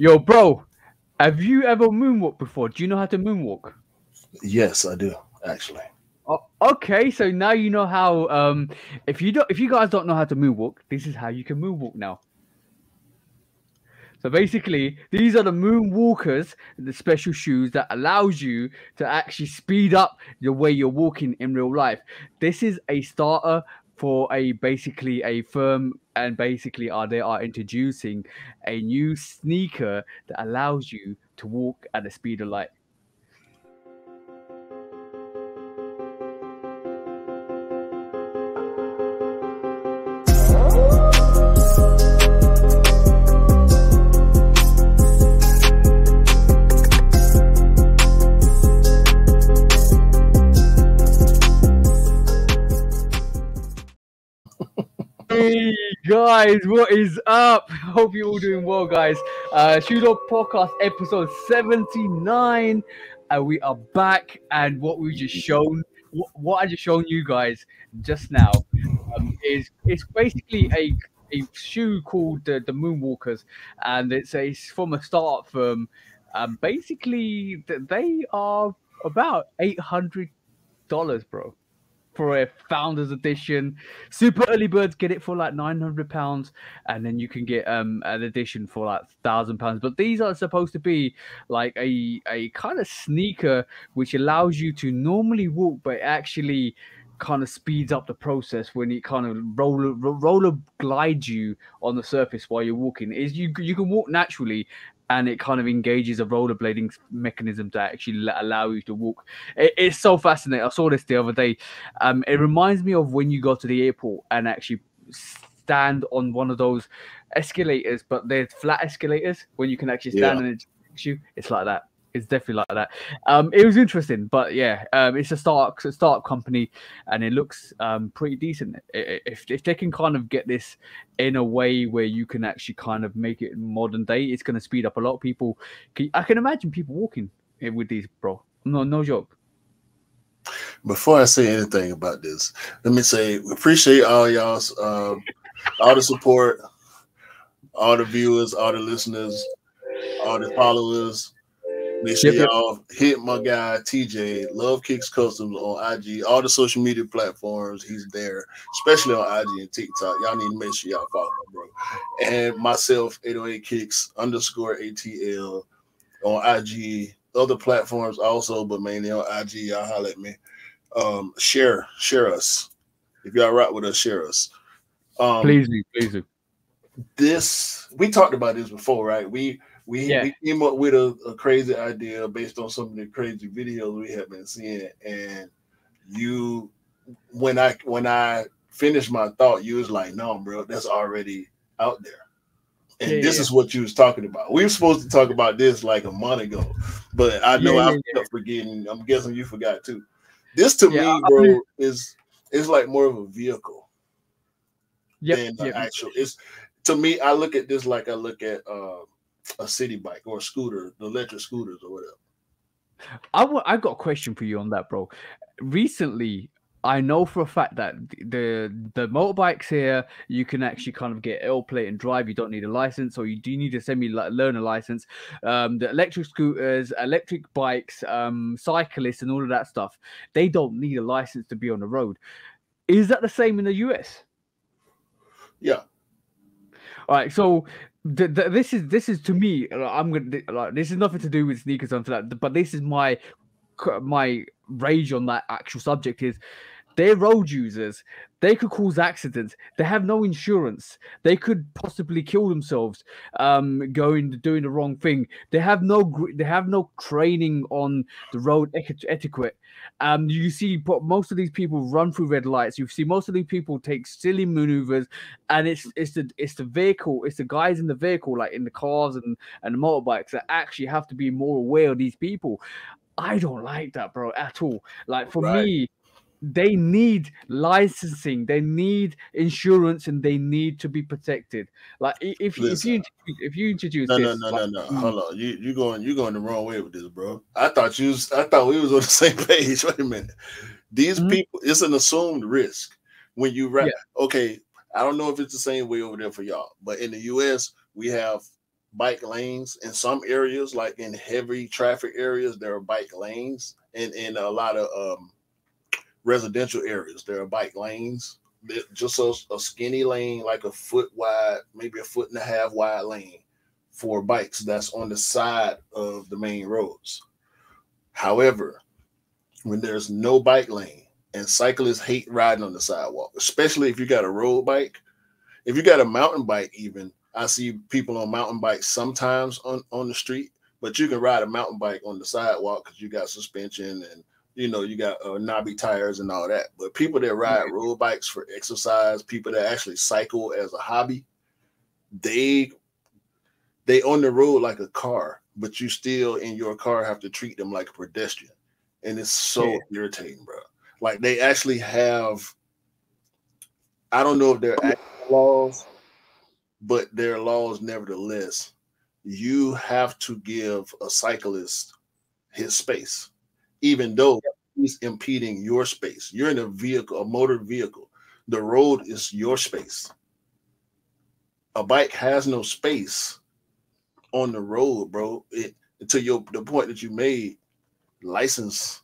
Yo, bro, have you ever moonwalked before? Do you know how to moonwalk? Yes, I do actually. Oh, okay, so now you know how. Um, if you don't, if you guys don't know how to moonwalk, this is how you can moonwalk now. So basically, these are the moonwalkers, the special shoes that allows you to actually speed up the way you're walking in real life. This is a starter for a basically a firm and basically are they are introducing a new sneaker that allows you to walk at the speed of light. Guys, what is up? Hope you're all doing well, guys. Uh Up Podcast episode 79. And we are back, and what we just shown, what, what I just shown you guys just now, um, is it's basically a a shoe called the, the Moonwalkers, and it's a it's from a startup firm. Um, basically, they are about eight hundred dollars, bro for a founders edition. Super early birds get it for like nine hundred pounds, and then you can get um an edition for like thousand pounds. But these are supposed to be like a a kind of sneaker which allows you to normally walk, but actually kind of speeds up the process when it kind of roller roller glides you on the surface while you're walking. Is you you can walk naturally and it kind of engages a rollerblading mechanism to actually allow you to walk. It, it's so fascinating. I saw this the other day. Um, it reminds me of when you go to the airport and actually stand on one of those escalators, but they're flat escalators when you can actually stand Yeah. and it you. It's like that. It's definitely like that. Um, it was interesting, but yeah, um, it's a startup, it's a startup company, and it looks um pretty decent. If if they can kind of get this in a way where you can actually kind of make it modern day, it's going to speed up a lot of people. Can- I can imagine people walking with these, bro. No, no joke. Before I say anything about this, let me say appreciate all y'all's um, all the support, all the viewers, all the listeners, all the followers. Make sure Yep, yep. y'all hit my guy TJ Love Kicks Customs on IG, all the social media platforms. He's there, especially on IG and TikTok. Y'all need to make sure y'all follow him, bro. And myself, 808 Kicks underscore ATL on IG, other platforms also, but mainly on IG. Y'all holler at me. Um, share, share us. If y'all rock with us, share us. Um, Please do, please do. this we talked about this before, right? We we, Yeah. we came up with a, a crazy idea based on some of the crazy videos we have been seeing, and you when I when I finished my thought, you was like, "No, bro, that's already out there." And Yeah, this yeah. is what you was talking about. We were supposed to talk about this like a month ago, but I know Yeah, I yeah, kept forgetting. I'm guessing you forgot too. This to me, bro, is is like more of a vehicle Yep, than the yep. actual. It's to me, I look at this like I look at uh, a city bike or a scooter, the electric scooters or whatever. I wa- I got a question for you on that, bro. Recently, I know for a fact that the the motorbikes here you can actually kind of get L plate and drive. You don't need a license, or you do need a semi learner license. Um, the electric scooters, electric bikes, um, cyclists, and all of that stuff, they don't need a license to be on the road. Is that the same in the US? Yeah, All right, so th- th- this is this is to me. I'm gonna like this is nothing to do with sneakers and that, but this is my my rage on that actual subject is they're road users. They could cause accidents. They have no insurance. They could possibly kill themselves, um, going doing the wrong thing. They have no they have no training on the road eti- etiquette. Um, you see, most of these people run through red lights. You see, most of these people take silly maneuvers and it's it's the it's the vehicle, it's the guys in the vehicle, like in the cars and and the motorbikes, that actually have to be more aware of these people. I don't like that, bro, at all. Like for Right. me, they need licensing, they need insurance, and they need to be protected. Like if you- if you introduce- if you introduce no, no, this, no, no, like, no. mm, Hold on, you you going you going the wrong way with this, bro. I thought you was I thought we was on the same page. Wait a minute. These Mhm. people, it's an assumed risk when you rap. Yeah. Okay, I don't know if it's the same way over there for y'all, but in the U.S. we have bike lanes in some areas, like in heavy traffic areas, there are bike lanes, and in a lot of um, residential areas, there are bike lanes. Just a, a skinny lane, like a foot wide, maybe a foot and a half wide lane for bikes that's on the side of the main roads. However, when there's no bike lane and cyclists hate riding on the sidewalk, especially if you got a road bike, if you got a mountain bike, even I see people on mountain bikes sometimes on, on the street, but you can ride a mountain bike on the sidewalk because you got suspension and you know you got uh, knobby tires and all that. But people that ride road bikes for exercise, people that actually cycle as a hobby, they they on the road like a car, but you still in your car have to treat them like a pedestrian, and it's so yeah. irritating, bro. Like they actually have, I don't know if they're laws, but there are laws nevertheless. You have to give a cyclist his space, even though he's impeding your space. You're in a vehicle, a motor vehicle. The road is your space. A bike has no space on the road, bro. It to your the point that you made, license,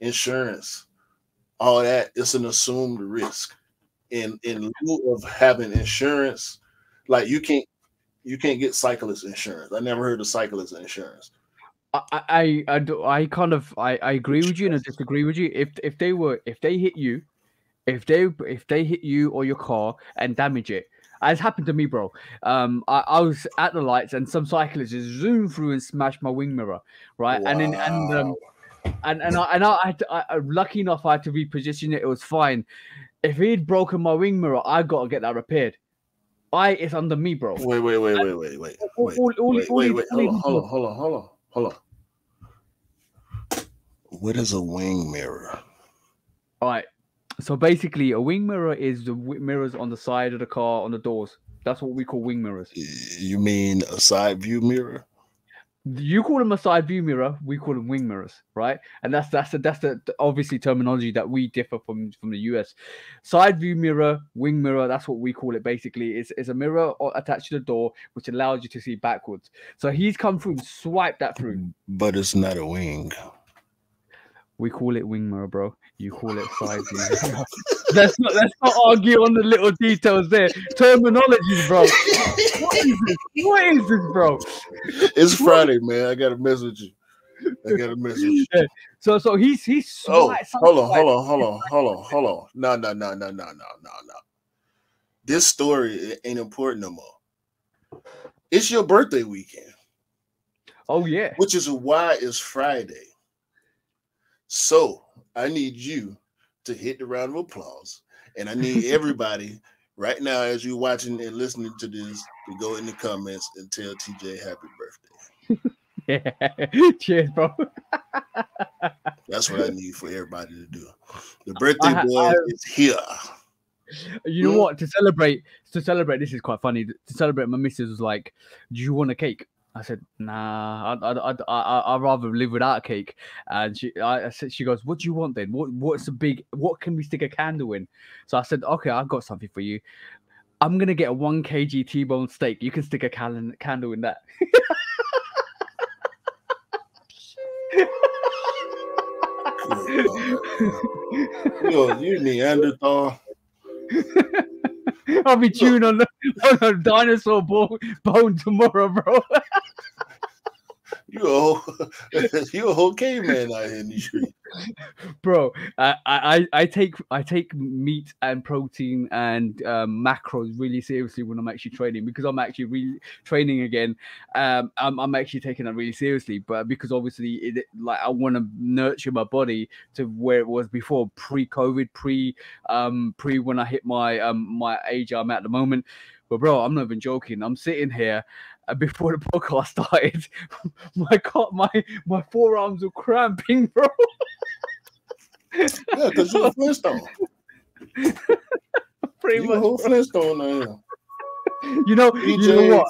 insurance, all that, it's an assumed risk. In in lieu of having insurance, like you can't you can't get cyclist insurance. I never heard of cyclist insurance. I, I, I, I kind of I, I agree with you and I disagree with you. If if they were if they hit you, if they if they hit you or your car and damage it, as happened to me, bro. Um, I, I was at the lights and some cyclist just zoomed through and smashed my wing mirror, right? Wow. And then and um, and and I, and I, had to, I, lucky enough I had to reposition it. It was fine. If he'd broken my wing mirror, I got to get that repaired. I it's under me, bro. Wait, wait, wait, wait, wait, wait. All, all, all, wait, wait, wait. Hold on, hold on, hold on, hold on, hold on. What is a wing mirror? All right. So basically, a wing mirror is the mirrors on the side of the car on the doors. That's what we call wing mirrors. You mean a side view mirror? You call them a side view mirror, we call them wing mirrors, right? And that's that's the, that's the obviously terminology that we differ from from the US. Side view mirror, wing mirror, that's what we call it. Basically, it's, it's a mirror attached to the door which allows you to see backwards. So he's come through and swiped that through. But it's not a wing. We call it wing mirror, bro. You call it side view. let's not let's not argue on the little details there. Terminologies, bro. what is this? What is this, bro? It's Friday, man. I gotta mess with you. I gotta mess with you. Yeah. So so he's he's oh hold on, hold on, hold on, hold on, hold on. No, no, no, no, no, no, no, no. This story ain't important no more. It's your birthday weekend. Oh yeah. Which is why it's Friday. So I need you to hit the round of applause. And I need everybody right now, as you're watching and listening to this, to go in the comments and tell TJ happy birthday. yeah. Cheers, bro. That's what I need for everybody to do. The birthday I, boy I, is here. You know what? To celebrate, to celebrate, this is quite funny. To celebrate, my missus was like, "Do you want a cake?" I said, "Nah, I'd, I'd, I'd, I'd rather live without a cake." And she, I, said, she goes, "What do you want then? What, what's a big? What can we stick a candle in?" So I said, "Okay, I've got something for you. I'm gonna get a one kg T-bone steak. You can stick a cal- candle in that." Yo, you Neanderthal. I'll be chewing on, on a dinosaur bone, bone tomorrow, bro. you a whole, you a whole caveman out here in the street bro. I, I I take I take meat and protein and um, macros really seriously when I'm actually training because I'm actually really training again. Um, I'm, I'm actually taking that really seriously, but because obviously it like I want to nurture my body to where it was before, pre-COVID, pre um pre when I hit my um my age I'm at the moment. But bro, I'm not even joking. I'm sitting here Uh, before the podcast started, my God, my my forearms were cramping, bro. yeah, because you're a Flintstone. Pretty you much. whole Flintstone now. You know, you know what?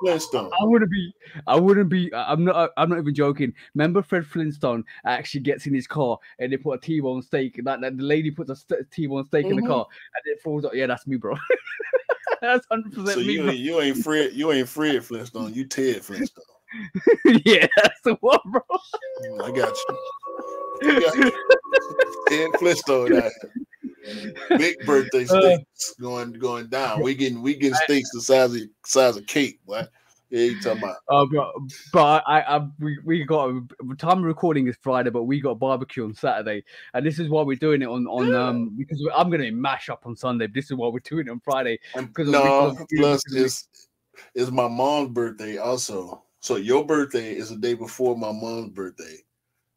Flintstone. I wouldn't be. I wouldn't be. I'm not. I'm not even joking. Remember, Fred Flintstone actually gets in his car and they put a T-bone steak. That, that the lady puts a T-bone steak mm-hmm. in the mm-hmm. car and it falls out. Yeah, that's me, bro. That's hundred So percent me. you bro. ain't you ain't Fred you ain't Fred Flintstone. You Ted Flintstone. yeah, that's the one, bro. Mm, I got you. I got you. Ted Flintstone. Big birthday Uh, steaks going going down. We getting we getting steaks the size of size of cake, boy. Yeah, you talking about? Uh, but but I, I we, we got time of recording is Friday, but we got barbecue on Saturday, and this is why we're doing it on on um because I'm gonna mash up on Sunday. This is why we're doing it on Friday. Because no, because plus it's it's my mom's birthday also. So your birthday is the day before my mom's birthday.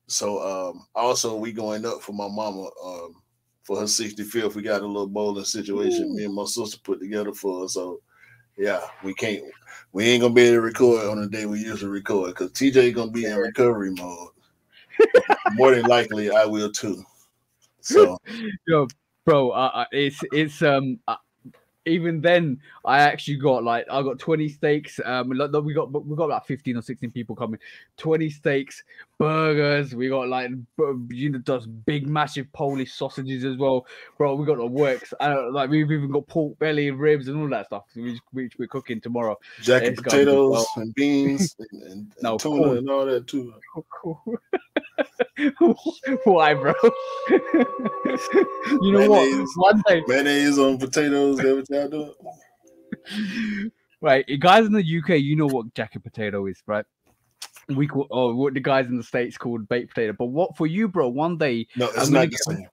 So um also we going up for my mama um for her 65th. We got a little bowling situation me and my sister put together for her. So yeah, we can't we ain't gonna be able to record on the day we usually record because TJ gonna be in recovery mode. More than likely I will too. So Yo, bro, uh, it's it's um. Uh, even then, I actually got like I got twenty steaks. Um, we got we got about fifteen or sixteen people coming. Twenty steaks, burgers. We got like you know those big massive Polish sausages as well, bro. We got the works. Uh, like we've even got pork belly, ribs, and all that stuff, which, which we're cooking tomorrow. jacket It's gonna potatoes well. and beans and, and, and No, tuna corn. and all that too. Why, bro? you know what? Mayonnaise. One day, Mayonnaise on potatoes, that what y'all doing? right, guys in the UK, you know what jacket potato is, right? We call, oh, what the guys in the states called baked potato. But what for you, bro? One day, No, it's I'm not the same.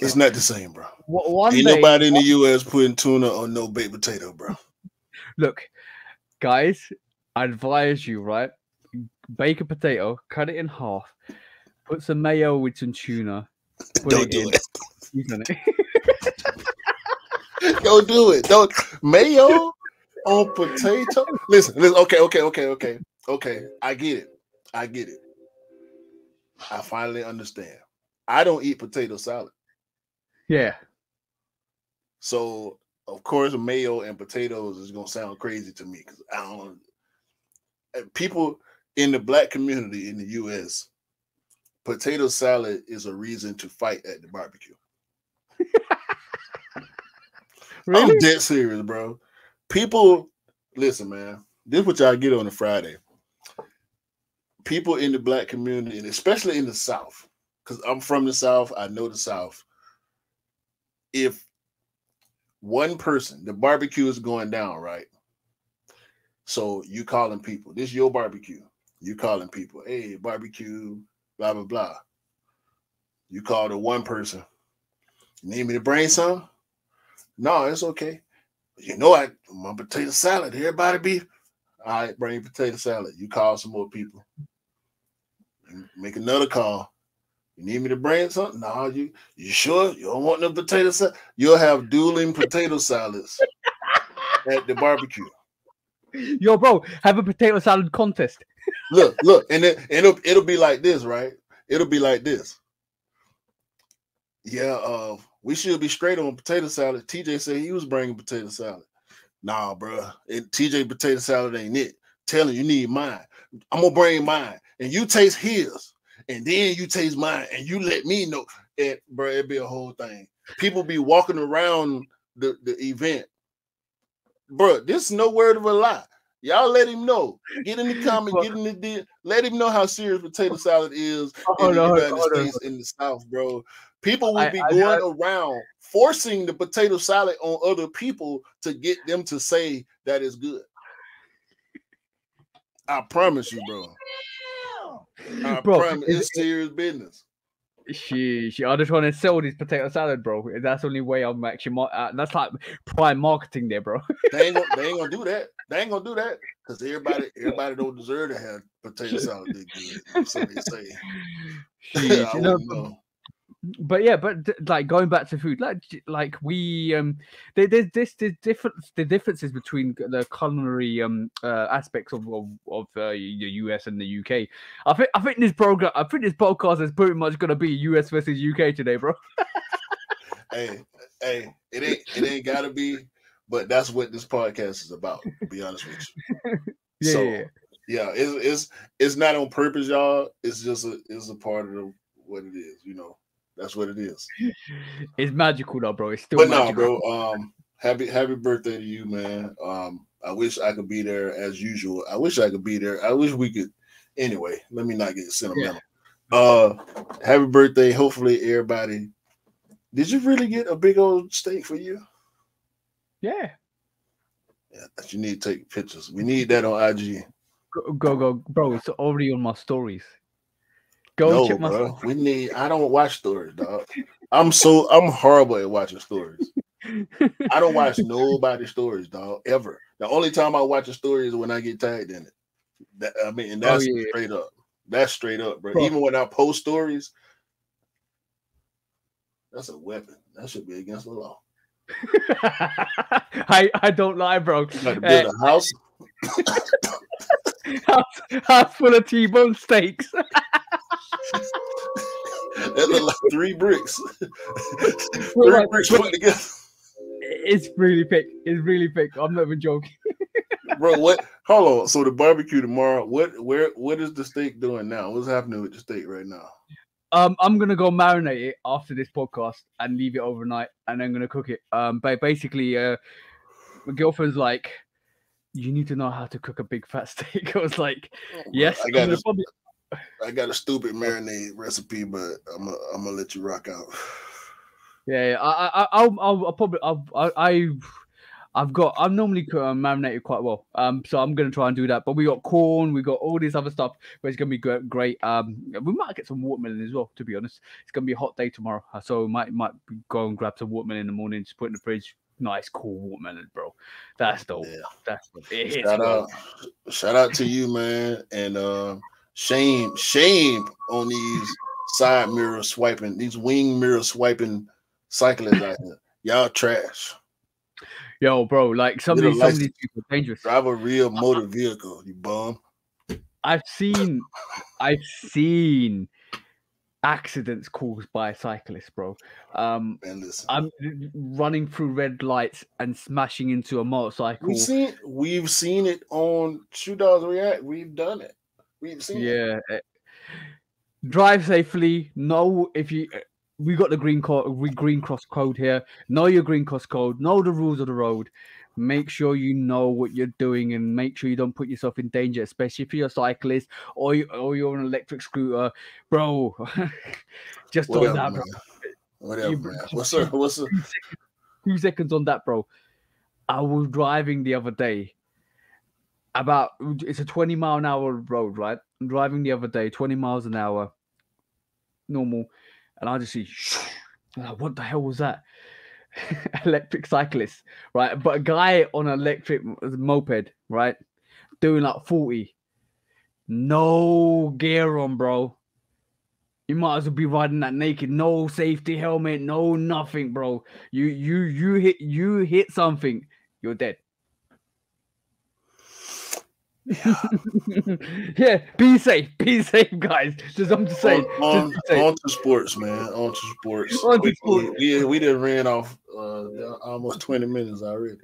It's not the same, bro. wha- one Ain't day, nobody in the US putting tuna on no baked potato, bro. look, guys, I advise you, right? Bake a potato, cut it in half, put some mayo with some tuna, put Don't it do in, it. season it. Don't do it. Don't mayo on potato. Listen, listen. Okay, okay, okay, okay, okay. I get it. I get it. I finally understand. I don't eat potato salad, yeah, so of course mayo and potatoes is gonna sound crazy to me because I don't. People in the black community in the U.S. Potato salad is a reason to fight at the barbecue. really? I'm dead serious, bro. People, listen, man. This is what y'all get on a Friday. People in the black community, and especially in the South, because I'm from the South, I know the South. If one person, the barbecue is going down, right? So you calling people, this your barbecue. You calling people, hey, barbecue, blah blah blah. You call the one person. Need me to bring some? No, it's okay. You know, I my potato salad. Everybody be all right. Bring potato salad. You call some more people. Make another call. You need me to bring something? No, you you sure you don't want no potato salad? You'll have dueling potato salads at the barbecue. Yo, bro, have a potato salad contest. Look, look, and it, it'll it'll be like this, right? It'll be like this. Yeah, uh, we should be straight on potato salad. TJ said he was bringing potato salad. Nah, bro, it, TJ potato salad ain't it. Telling you need mine. I'm gonna bring mine, and you taste his, and then you taste mine, and you let me know. It, bro, it'd be a whole thing. People be walking around the, the event, bro. This is no word of a lie. Y'all let him know. Get in the comment, get in the deal. Let him know how serious potato salad is in Hold the United. States in the South, bro. People will I- be I- going around forcing the potato salad on other people to get them to say that it's good. I promise you, bro. I Bro, it's serious business. She, she, I'm just trying to sell this potato salad, bro. That's the only way I'm actually. Uh, that's like prime marketing there, bro. They ain't gonna, they ain't gonna do that. They ain't gonna do that because everybody everybody don't deserve to have potato salad. Good, so they say. She, I you know, know. But yeah, but like going back to food, like like we um, there, there's this the difference the differences between the culinary um uh, aspects of of, of uh, the US and the UK. I think I think this program, I think this podcast is pretty much gonna be US versus UK today, bro. hey, hey, it ain't it ain't gotta be, but that's what this podcast is about. To be honest with you. Yeah, so yeah, yeah. yeah, it's it's it's not on purpose, y'all. It's just a it's a part of the, what it is. You know, that's what it is. It's magical though, bro. It's still But no, magical. bro. Um, happy happy birthday to you, man. Um, I wish I could be there as usual. I wish I could be there. I wish we could. Anyway, let me not get sentimental. Yeah. Uh, happy birthday. Hopefully, everybody. Did you really get a big old steak for you? Yeah. Yeah, you need to take pictures. We need that on IG. Go, go, go, bro. It's already on my stories. Go no, check my. Bro. We need. I don't watch stories, dog. I'm so I'm horrible at watching stories. I don't watch nobody's stories, dog, ever. The only time I watch a story is when I get tagged in it. That, I mean, and oh, that's oh, yeah. straight up. That's straight up, bro. bro. Even when I post stories, that's a weapon. That should be against the law. I I don't lie, bro. Like build uh, a house. house, house full of T-bone steaks. That look like three bricks. three like, bricks put together. It's really thick. It's really thick. I'm not even joking. Bro, what? Hold on. So the barbecue tomorrow. What? Where? What is the steak doing now? What's happening with the steak right now? Um, I'm gonna go marinate it after this podcast and leave it overnight, and I'm gonna cook it. Um, but basically, uh, my girlfriend's like, "You need to know how to cook a big fat steak." I was like, oh, "Yes." I got, a, probably... I got a stupid marinade recipe, but I'm gonna I'm gonna let you rock out. Yeah, I, I, I'll, I'll, I'll probably, I'll, I, I I've got I'm normally uh, marinated quite well, um, so I'm gonna try and do that. But we got corn, we got all this other stuff, but it's gonna be great. Um, we might get some watermelon as well. To be honest, it's gonna be a hot day tomorrow, uh, so we might might go and grab some watermelon in the morning, just put in the fridge. Nice, cool watermelon, bro. That's the Yeah. That's. It shout out, shout out to you, man, and uh, shame, shame on these side mirror swiping, these wing mirror swiping cyclists out here. Y'all trash. Yo, bro, like some of these, some of these people are dangerous. Drive a real motor vehicle, you bum. I've seen, I've seen accidents caused by cyclists, bro. Um, I'm running through red lights and smashing into a motorcycle. We've seen, we've seen it on Shoe Dogs React. We've done it. We've seen yeah. it. Drive safely. Know if you eh, we got the green co- green cross code here. Know your green cross code. Know the rules of the road. Make sure you know what you're doing and make sure you don't put yourself in danger, especially if you're a cyclist or you, or you're an electric scooter, bro. just Whatever, on that, bro. Whatever, man. What's up? What's up? Two seconds on that, bro. I was driving the other day. About it's a 20 mile an hour road, right? I'm driving the other day, 20 miles an hour, normal and I just see, like, what the hell was that? electric cyclist, right? But a guy on an electric moped, right, doing like 40. No gear on, bro. You might as well be riding that naked. No safety helmet, no nothing, bro. You you you hit you hit something, you're dead. Yeah. yeah, be safe, be safe, guys. Just I'm just saying. On, on, on to sports, man. On to sports. On to sports. We, we, we did ran off uh, almost 20 minutes already.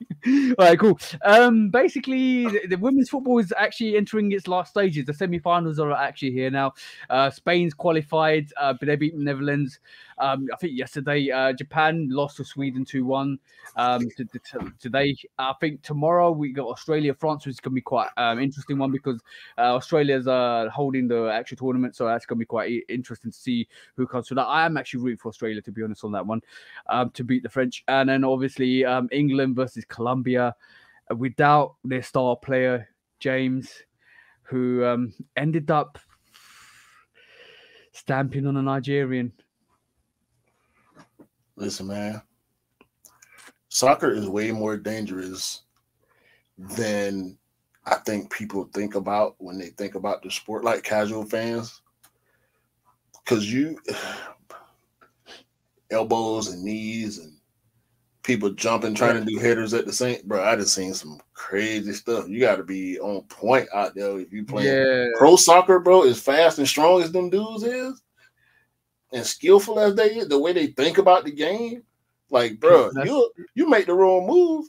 All right, cool. Um, basically, the, the, women's football is actually entering its last stages. The semi-finals are actually here now. Uh, Spain's qualified, uh, but they beat Netherlands. Um, I think yesterday, uh, Japan lost to Sweden two one. Um, to, to, today, I think tomorrow we got Australia France, which is going to be quite um, interesting one because uh, Australia's uh, holding the actual tournament, so that's going to be quite interesting to see who comes through that. I am actually rooting for Australia to be honest on that one um, to beat the French, and then obviously um, England versus Colombia without their star player James, who um, ended up stamping on a Nigerian. Listen, man, soccer is way more dangerous than I think people think about when they think about the sport, like casual fans. Because you elbows and knees and people jumping, trying to do headers at the same. Bro, I just seen some crazy stuff. You got to be on point out there if you play yeah. pro soccer, bro. As fast and strong as them dudes is, and skillful as they is, the way they think about the game, like, bro, you you make the wrong move,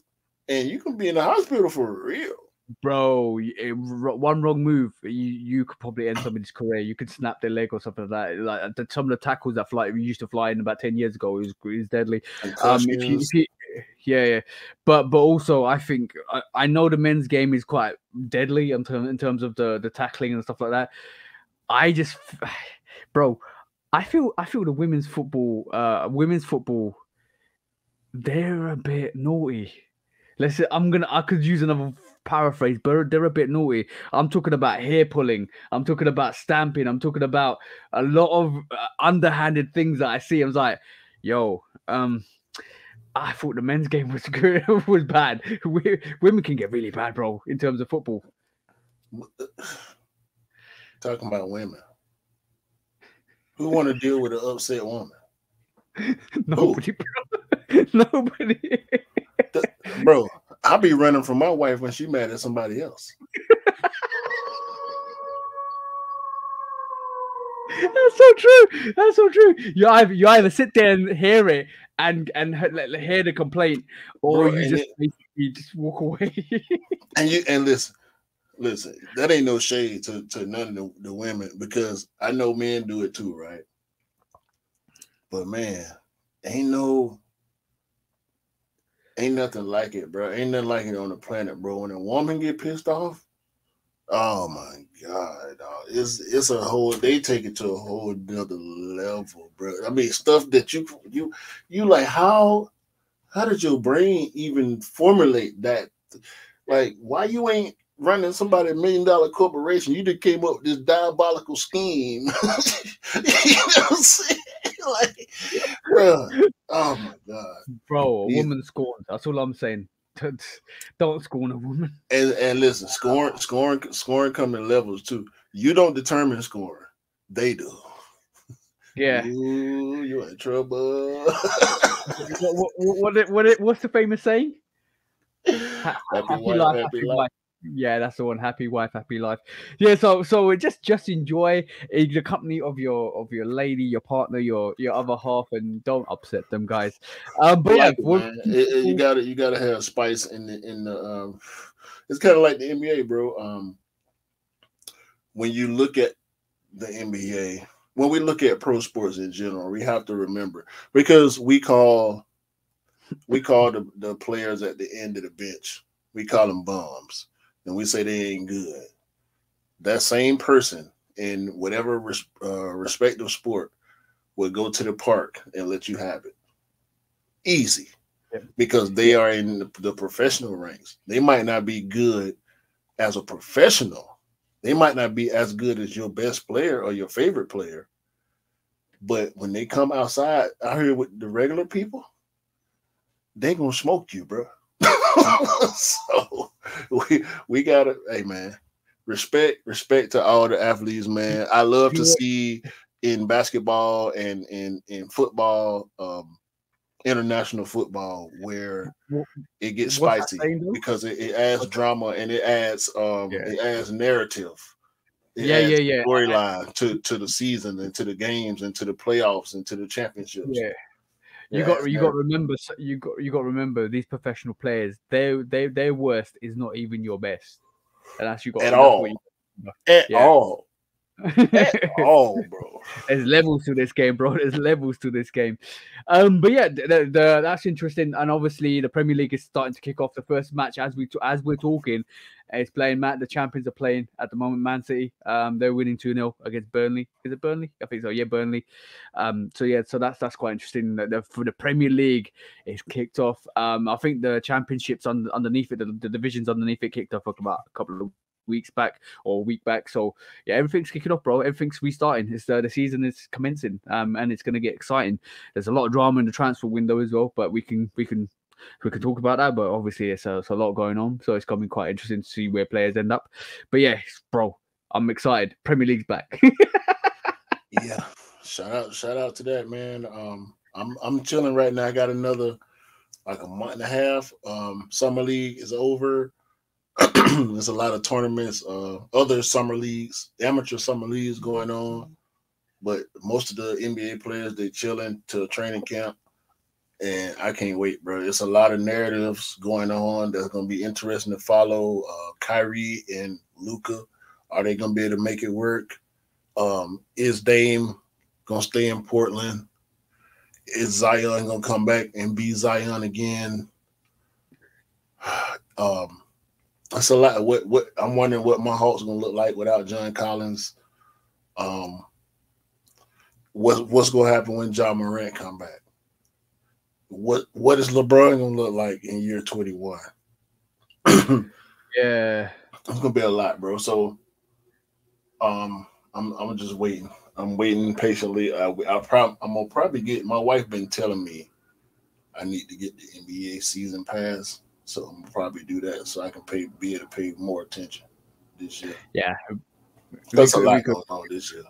and you can be in the hospital for real bro, eh, one wrong move, you you could probably end somebody's career. You could snap their leg or something like that. Like some of the tackles that fly we used to fly in about ten years ago is is deadly. Um, if you, if you yeah, yeah. But but also, I think I, I know the men's game is quite deadly in terms in terms of the the tackling and stuff like that. I just, bro, I feel I feel the women's football, uh, women's football, they're a bit naughty. Let's say I'm gonna I could use another paraphrase, but they're a bit naughty. I'm talking about hair pulling. I'm talking about stamping. I'm talking about a lot of uh, underhanded things that I see. I was like, yo, um, I thought the men's game was good, was bad. We, women can get really bad, bro, in terms of football. Talking about women, who want to deal with an upset woman? Nobody, bro. Nobody. bro, I'll be running from my wife when she mad at somebody else. That's so true. That's so true. You either you either sit there and hear it and and hear the complaint, or Bro, you just it, you just walk away. and you and listen, listen. That ain't no shade to to none of the, the women because I know men do it too, right? But man, ain't no ain't nothing like it, bro. Ain't nothing like it on the planet, bro. When a woman get pissed off, oh my god, dog. it's it's a whole. They take it to a whole other level, bro. I mean, stuff that you you you like. How how did your brain even formulate that? Like, why you ain't running somebody a million dollar corporation? You just came up with this diabolical scheme. you know what I'm saying? like, bro, oh my god, bro, a yeah. woman scorned. That's all I'm saying. Don't scorn a woman. And and listen, scoring, scoring, scoring come in levels too. You don't determine scoring; they do. Yeah, Ooh, you in trouble. what, what, what, what, what's the famous saying? Happy, happy wife, life, happy life. life. Yeah, that's the one. Happy wife, happy life. Yeah, so so just just enjoy the company of your of your lady, your partner, your your other half, and don't upset them, guys. Um, but yeah, it, it, you gotta you gotta have spice in the in the. Um, it's kind of like the NBA, bro. Um, when you look at the NBA, when we look at pro sports in general, we have to remember because we call we call the, the players at the end of the bench, we call them bums and we say they ain't good, that same person in whatever res, uh, respective sport would go to the park and let you have it. Easy. Yeah. Because they are in the, the professional ranks. They might not be good as a professional. They might not be as good as your best player or your favorite player. But when they come outside out here with the regular people, they gonna smoke you, bro. so we we gotta hey man respect respect to all the athletes man. I love to see in basketball and in in football um international football where it gets spicy because it, it, adds drama and it adds um yeah. it adds narrative. It yeah yeah yeah. storyline to to the season and to the games and to the playoffs and to the championships. Yeah you yeah, got you got to remember you got you got to remember these professional players. Their their their worst is not even your best, and that's you got at all. You, at yeah. all. All, bro. There's levels to this game, bro. There's levels to this game. Um, but yeah, the, the, that's interesting. And obviously, the Premier League is starting to kick off. The first match as we as we're talking is playing. Matt, the champions are playing at the moment. Man City, um, they're winning two 0 against Burnley. Is it Burnley? I think so. Yeah, Burnley. Um, so yeah, so that's that's quite interesting. The, for the Premier League, it's kicked off. Um, I think the championships on underneath it, the, the divisions underneath it, kicked off about a couple of weeks back or week back. So yeah, everything's kicking off, bro. Everything's restarting. It's uh, the season is commencing, um, and it's going to get exciting. There's a lot of drama in the transfer window as well, but we can we can we can talk about that. But obviously, it's a, it's a lot going on, so it's going to be quite interesting to see where players end up. But yeah, bro, I'm excited. Premier League's back. yeah, shout out, shout out to that man. Um, I'm I'm chilling right now. I got another like a month and a half. Um, summer league is over. There's a lot of tournaments, uh, other summer leagues, amateur summer leagues going on. But most of the NBA players they chilling to training camp and I can't wait, bro. It's a lot of narratives going on that's going to be interesting to follow. Uh, Kyrie and Luka, are they going to be able to make it work? Um, is Dame going to stay in Portland? is Zion gonna come back and be Zion again? Um, that's a lot. What what I'm wondering what my Hawks gonna look like without John Collins. Um, what what's gonna happen when Ja Morant come back? What what is LeBron gonna look like in year 21? yeah, it's gonna be a lot, bro. So, um, I'm I'm just waiting. I'm waiting patiently. I I prob- I'm gonna probably get. My wife been telling me I need to get the NBA season pass, so I'm probably do that so I can pay be able to pay more attention this year. Yeah, that's a lot going on this year.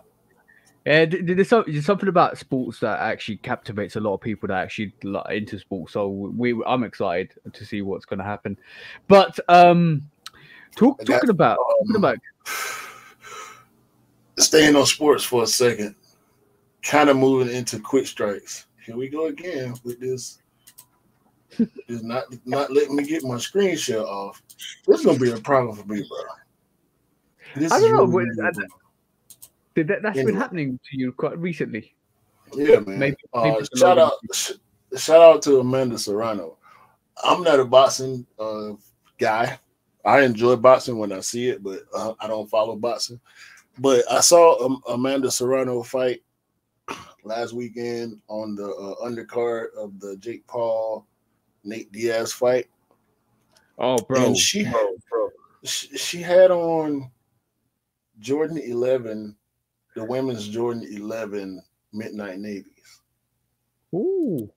Yeah, there's, something about sports that actually captivates a lot of people that actually like into sports. So we, I'm excited to see what's going to happen. But um, talk, talking about um, talking about staying on sports for a second, kind of moving into quick strikes. Here we go again with this. Is not not letting me get my screen share off. This is gonna be a problem for me, bro. This I don't know. Really that, that, has anyway. been happening to you quite recently. Yeah, man. Maybe, maybe uh, shout out, sh- shout out to Amanda Serrano. I'm not a boxing uh, guy. I enjoy boxing when I see it, but uh, I don't follow boxing. But I saw um, Amanda Serrano fight last weekend on the uh, undercard of the Jake Paul Nate Diaz fight. Oh, bro, and she bro, bro. She, she had on Jordan 11, the women's Jordan 11 Midnight Navies. Ooh.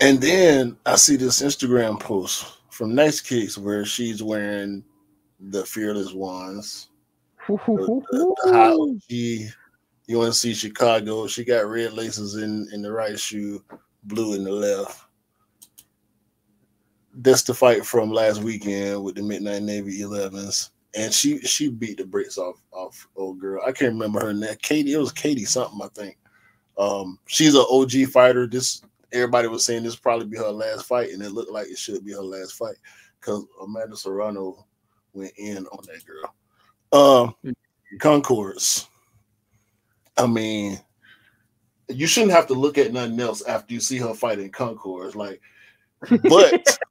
And then I see this Instagram post from Nice Kicks where she's wearing the Fearless Ones the, the, the high OG UNC Chicago. She got red laces in in the right shoe, blue in the left. That's the fight from last weekend with the Midnight Navy 11s. And she she beat the bricks off off old girl. I can't remember her name. Katie, it was Katie something, I think. Um, she's an OG fighter. This everybody was saying this probably be her last fight, and it looked like it should be her last fight because Amanda Serrano went in on that girl. Concords. I mean, you shouldn't have to look at nothing else after you see her fight in Concords. Like, but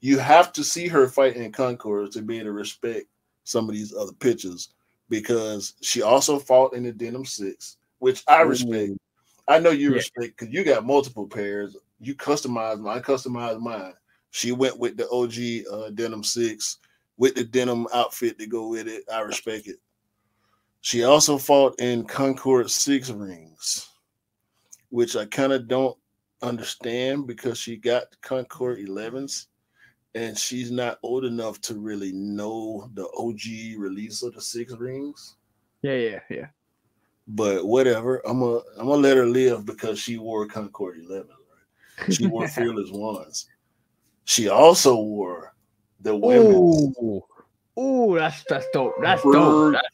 you have to see her fight in Concord to be able to respect some of these other pitches because she also fought in the Denim Six, which I respect. I know you yeah. respect because you got multiple pairs. You customized mine, I customized mine. She went with the OG uh, Denim Six with the denim outfit to go with it. I respect it. She also fought in Concord Six Rings, which I kind of don't understand because she got Concord 11s and she's not old enough to really know the OG release of the Six Rings. Yeah, yeah, yeah. But whatever, I'm gonna I'm gonna let her live because she wore Concord 11. Right? She wore Fearless Ones. She also wore the women. Ooh, ooh, that's that's dope. That's dope. That's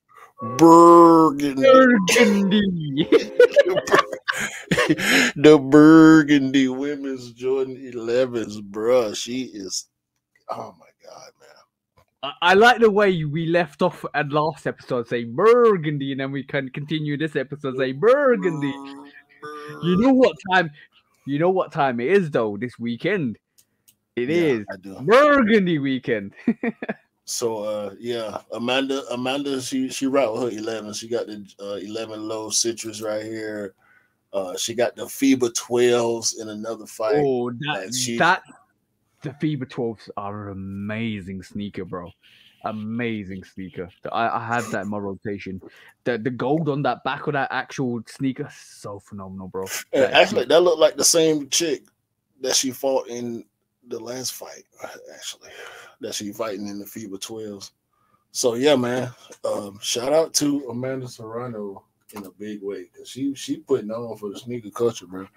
Burgundy. Burgundy. the Burgundy women's Jordan 11s, bruh. She is, oh my God, man. I, I like the way we left off at last episode saying Burgundy, and then we can continue this episode saying Burgundy. You know what time? You know what time it is though? This weekend. It yeah, is Burgundy weekend. so uh yeah, Amanda Amanda she she route her 11. She got the uh, 11 low citrus right here. Uh she got the FIBA 12s in another fight. Oh, that she, that the FIBA 12s are an amazing sneaker, bro. Amazing sneaker. I, I had that in my rotation. The the gold on that back of that actual sneaker, so phenomenal, bro. That actually, that looked like the same chick that she fought in the last fight, actually, that she fighting in the FIBA 12s. So yeah, man. Um, shout out to Amanda Serrano in a big way because she she putting on for the sneaker culture, bro.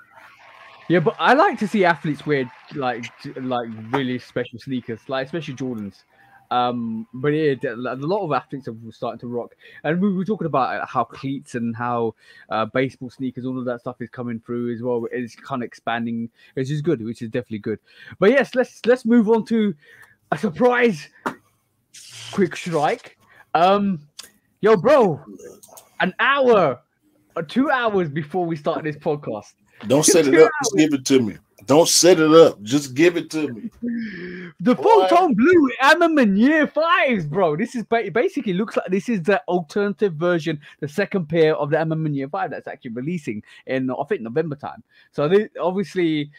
Yeah, but I like to see athletes wear like like really special sneakers, like especially Jordans. Um, but yeah, a lot of athletes are starting to rock, and we were talking about how cleats and how uh, baseball sneakers, all of that stuff is coming through as well. It's kind of expanding, which is good, which is definitely good. But yes, let's let's move on to a surprise quick strike. Um, yo, bro, an hour or two hours before we started this podcast, Don't set it up. Just give it to me. Don't set it up. Just give it to me. The Boy. photon blue A Ma Maniére fives, bro. This is ba- basically looks like this is the alternative version, the second pair of the A Ma Maniére five that's actually releasing in I think November time. So this, obviously,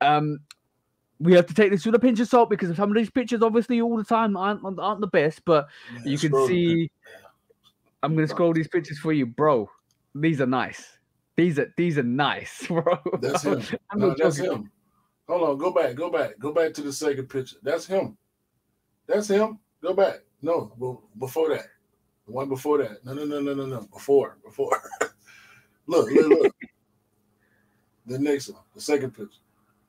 um, we have to take this with a pinch of salt because some of these pictures, obviously, all the time aren't aren't the best. But Man, you can scroll see. I'm gonna scroll these pictures for you, bro. These are nice. These are these are nice, bro. That's him. I'm No, that's joking. him. Hold on. Go back. Go back. Go back to the second picture. That's him. That's him. Go back. No, before that. The one before that. No, no, no, no, no, no. Before. Before. look, look, look. the next one. The second picture.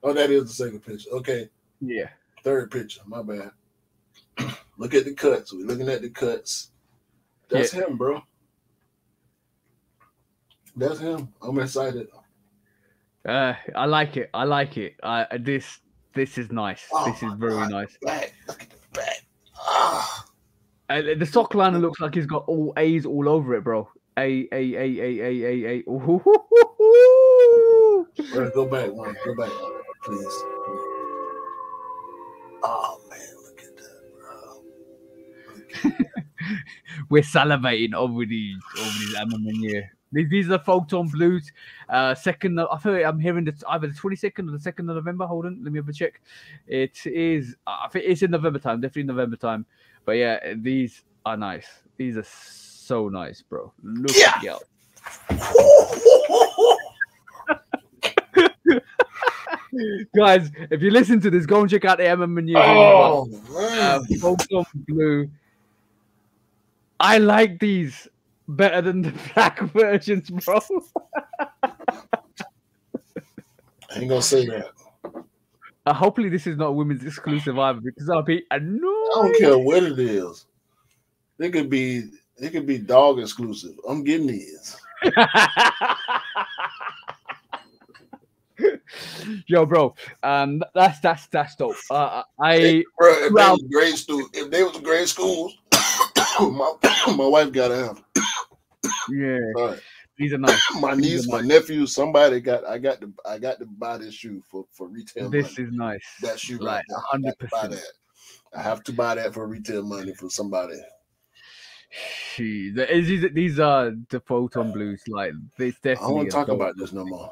Oh, that is the second picture. Okay. Yeah. Third picture. My bad. Look at the cuts. We're looking at the cuts. That's him, bro. That's him. I'm excited. Uh, I like it. I like it. Uh, this this is nice. Oh this is very God. nice. Back. Look at the back. Ah. Uh, the sock liner looks like he's got all A's all over it, bro. A A A A A A A. Go back one. Go back, please. please. Oh man, look at that, bro. At that. We're salivating over these over these year. These, are Photon Blues. Uh, second, I feel like I'm hearing the either the 22nd or the second of November. Hold on, let me have a check. It is. I think it's in November time. Definitely November time. But yeah, these are nice. These are so nice, bro. Look at y'all. guys. If you listen to this, go and check out the A Ma Maniére. oh uh. Photon Blue. I like these better than the black versions, bro. I ain't gonna say that. Uh, hopefully, this is not a women's exclusive either because I'll be annoyed. I don't care what it is. It could be it could be dog exclusive. I'm getting these. Yo, bro, um, that's that's that's dope. Uh, I Bro, if Well- they was grade school, if they was grade schools, my, my wife gotta have. Yeah, these are nice. My These niece, my nice. nephew, somebody got. I got to. I got to buy this shoe for for retail. This money. is nice. that shoe right. I hundred percent. I have to buy that for retail money for somebody. These, these these are the photon blues. Like this definitely. I don't definitely. want a to talk about this no more.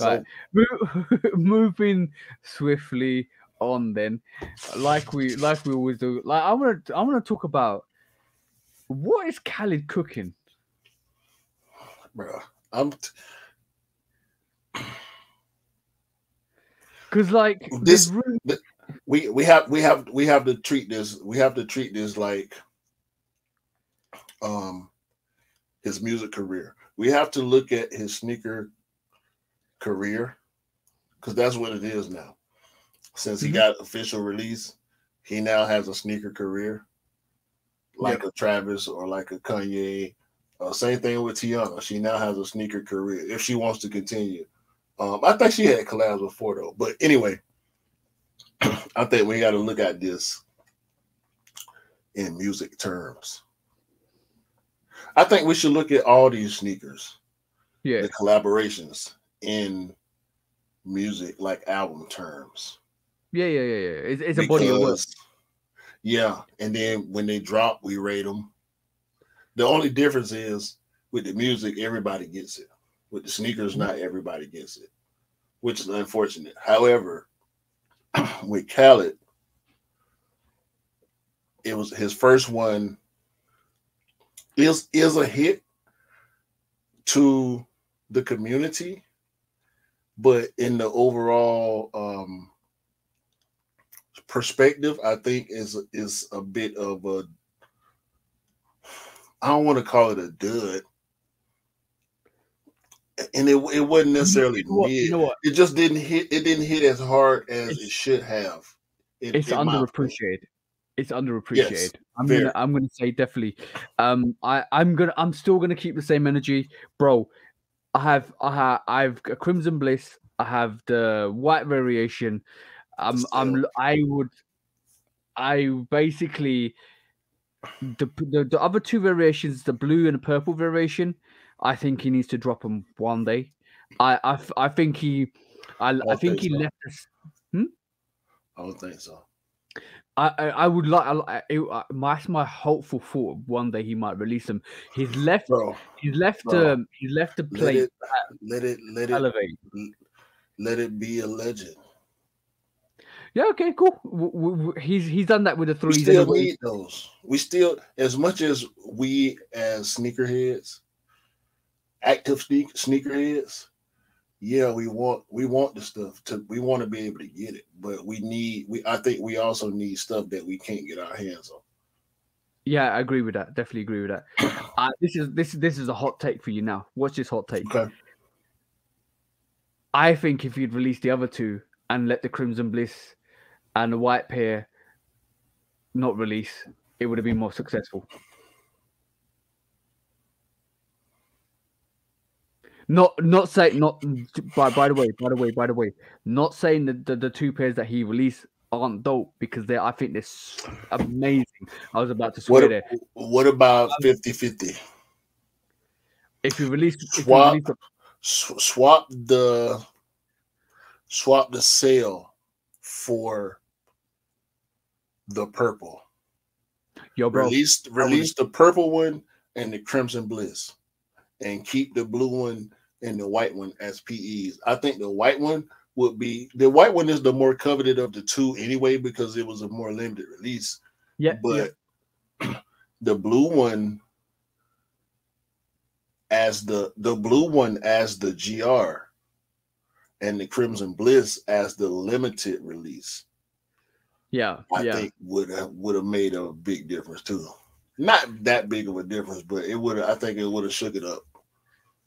Right. Moving swiftly on then like we like we always do like i want to i want to talk about what is khaled cooking bro. I'm t- because like This- room, we we have we have we have to treat this we have to treat this like um his music career. We have to look at his sneaker career because that's what it is now. Since he Mhm. got official release, he now has a sneaker career, like a Travis or like a Kanye. Uh, same thing with Teyana. She now has a sneaker career if she wants to continue. Um, I think she had collabs before though. But anyway, I think we got to look at this in music terms. I think we should look at all these sneakers, yeah the collaborations in music, like album terms. yeah yeah yeah yeah it's, it's a body of work Yeah, and then when they drop, we rate them. The only difference is with the music, everybody gets it. With the sneakers, not everybody gets it, which is unfortunate. However, with Khaled, it was his first one. Is is a hit to the community, but in the overall um perspective, I think is is a bit of a I don't want to call it a dud. And it, it wasn't necessarily you know what, mid. you know what? It just didn't hit it didn't hit as hard as it should have. in- it's in underappreciated it's underappreciated i'm very. gonna i'm gonna say definitely um i i'm gonna i'm still gonna keep the same energy bro i have i have i've got crimson bliss i have the white variation i'm Still. l- i would i basically the, the the other two variations the blue and the purple variation i think he needs to drop them one day I I, I think he I, I don't think think he so. left us. Hmm? I don't think so. I, I I would like I, I, it, uh, my that's my hopeful thought. One day he might release him. He's left. Bro, He's left. bro, Um, he's left the let plate it let it let it elevate. let it be a legend. Yeah. Okay. Cool. W- w- w- he's he's done that with the We still anyway. need those. We still, as much as we as sneakerheads, active sneak sneakerheads, yeah, we want we want the stuff to we want to be able to get it, but we need we I think we also need stuff that we can't get our hands on. Yeah, I agree with that. Definitely agree with that. Uh, this is this this is a hot take for you now. What's this hot take? Okay. I think if you'd released the other two and let the Crimson Bliss and the White Pair not release, it would have been more successful. Not not saying not by by the way, by the way, by the way, not saying that the, the two pairs that he released aren't dope because they I think they're amazing. I was about to swear What there. what about 50-50? If you release, if you Swap. release a- Sw- swap the swap the sale for the purple. yo, bro, Release release the purple one and the crimson bliss, and keep the blue one and the white one as PEs. I think the white one would be the white one is the more coveted of the two anyway because it was a more limited release. yeah, yeah. But the blue one as the the blue one as the GR and the crimson bliss as the limited release. Yeah, I yeah. think would have would have made a big difference too. Not that big of a difference, but it would. I think it would have shook it up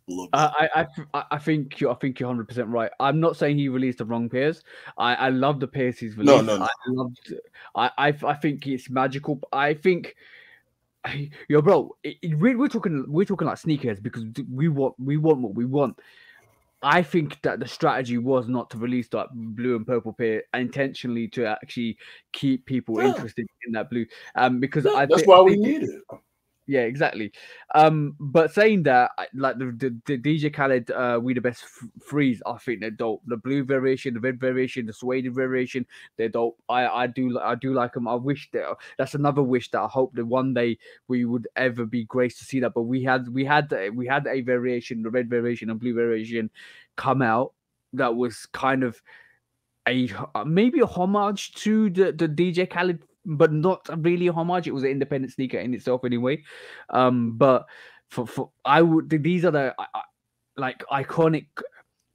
a little I I, uh, I, I f- I- I think you I think you're 100 percent right. I'm not saying he released the wrong pairs. I, I love the pairs he's No, released. no, no. I loved. I, I I think it's magical. I think, yo, bro, it, it- we're, we're talking we're talking like sneakers because we want we want what we want. I think that the strategy was not to release that blue and purple pair intentionally to actually keep people Yeah. interested in that blue. Um, because Yeah, I that's why we need it. Yeah, exactly. Um, but saying that, like the, the, the DJ Khaled, uh, we the best f- threes. I think they're dope. The blue variation, the red variation, the suede variation, they're dope. I I do I do like them. I wish that that's another wish that I hope that one day we would ever be graced to see that. But we had we had we had a variation, the red variation and blue variation, come out that was kind of a maybe a homage to the, the DJ Khaled, but not really homage. It was an independent sneaker in itself anyway. Um, but for, for I would these are the like iconic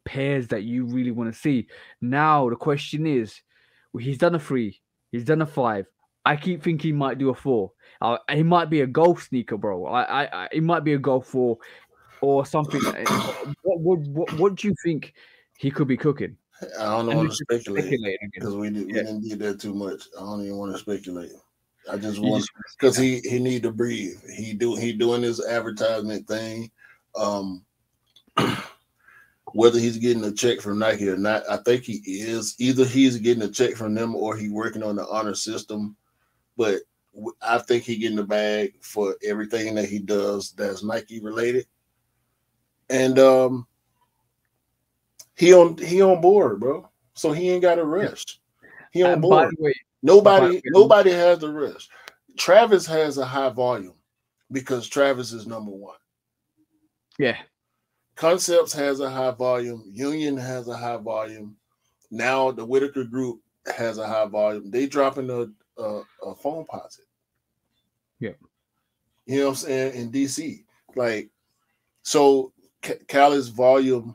pairs that you really want to see. Now the question is, he's done a three, he's done a five. I keep thinking he might do a four. Uh, he might be a golf sneaker, bro. I, I, I it might be a golf four or something. Uh, what, what, what, what do you think he could be cooking? I don't want to speculate because we did, we Yeah. didn't do that too much. I don't even want to speculate. I just want because he he need to breathe. He do he doing his advertisement thing. Um, whether he's getting a check from Nike or not, I think he is. Either he's getting a check from them or he working on the honor system. But I think he getting the bag for everything that he does that's Nike related. And um, he on he on board, bro. So he ain't got a rush. He on And board. way, Nobody, nobody has the risk. Travis has a high volume because Travis is number one. yeah, Concepts has a high volume. Union has a high volume. Now the Whitaker Group has a high volume. They dropping a a, a Foamposite. Yeah. you know what I'm saying in DC. Like, so Ca- Cali's volume,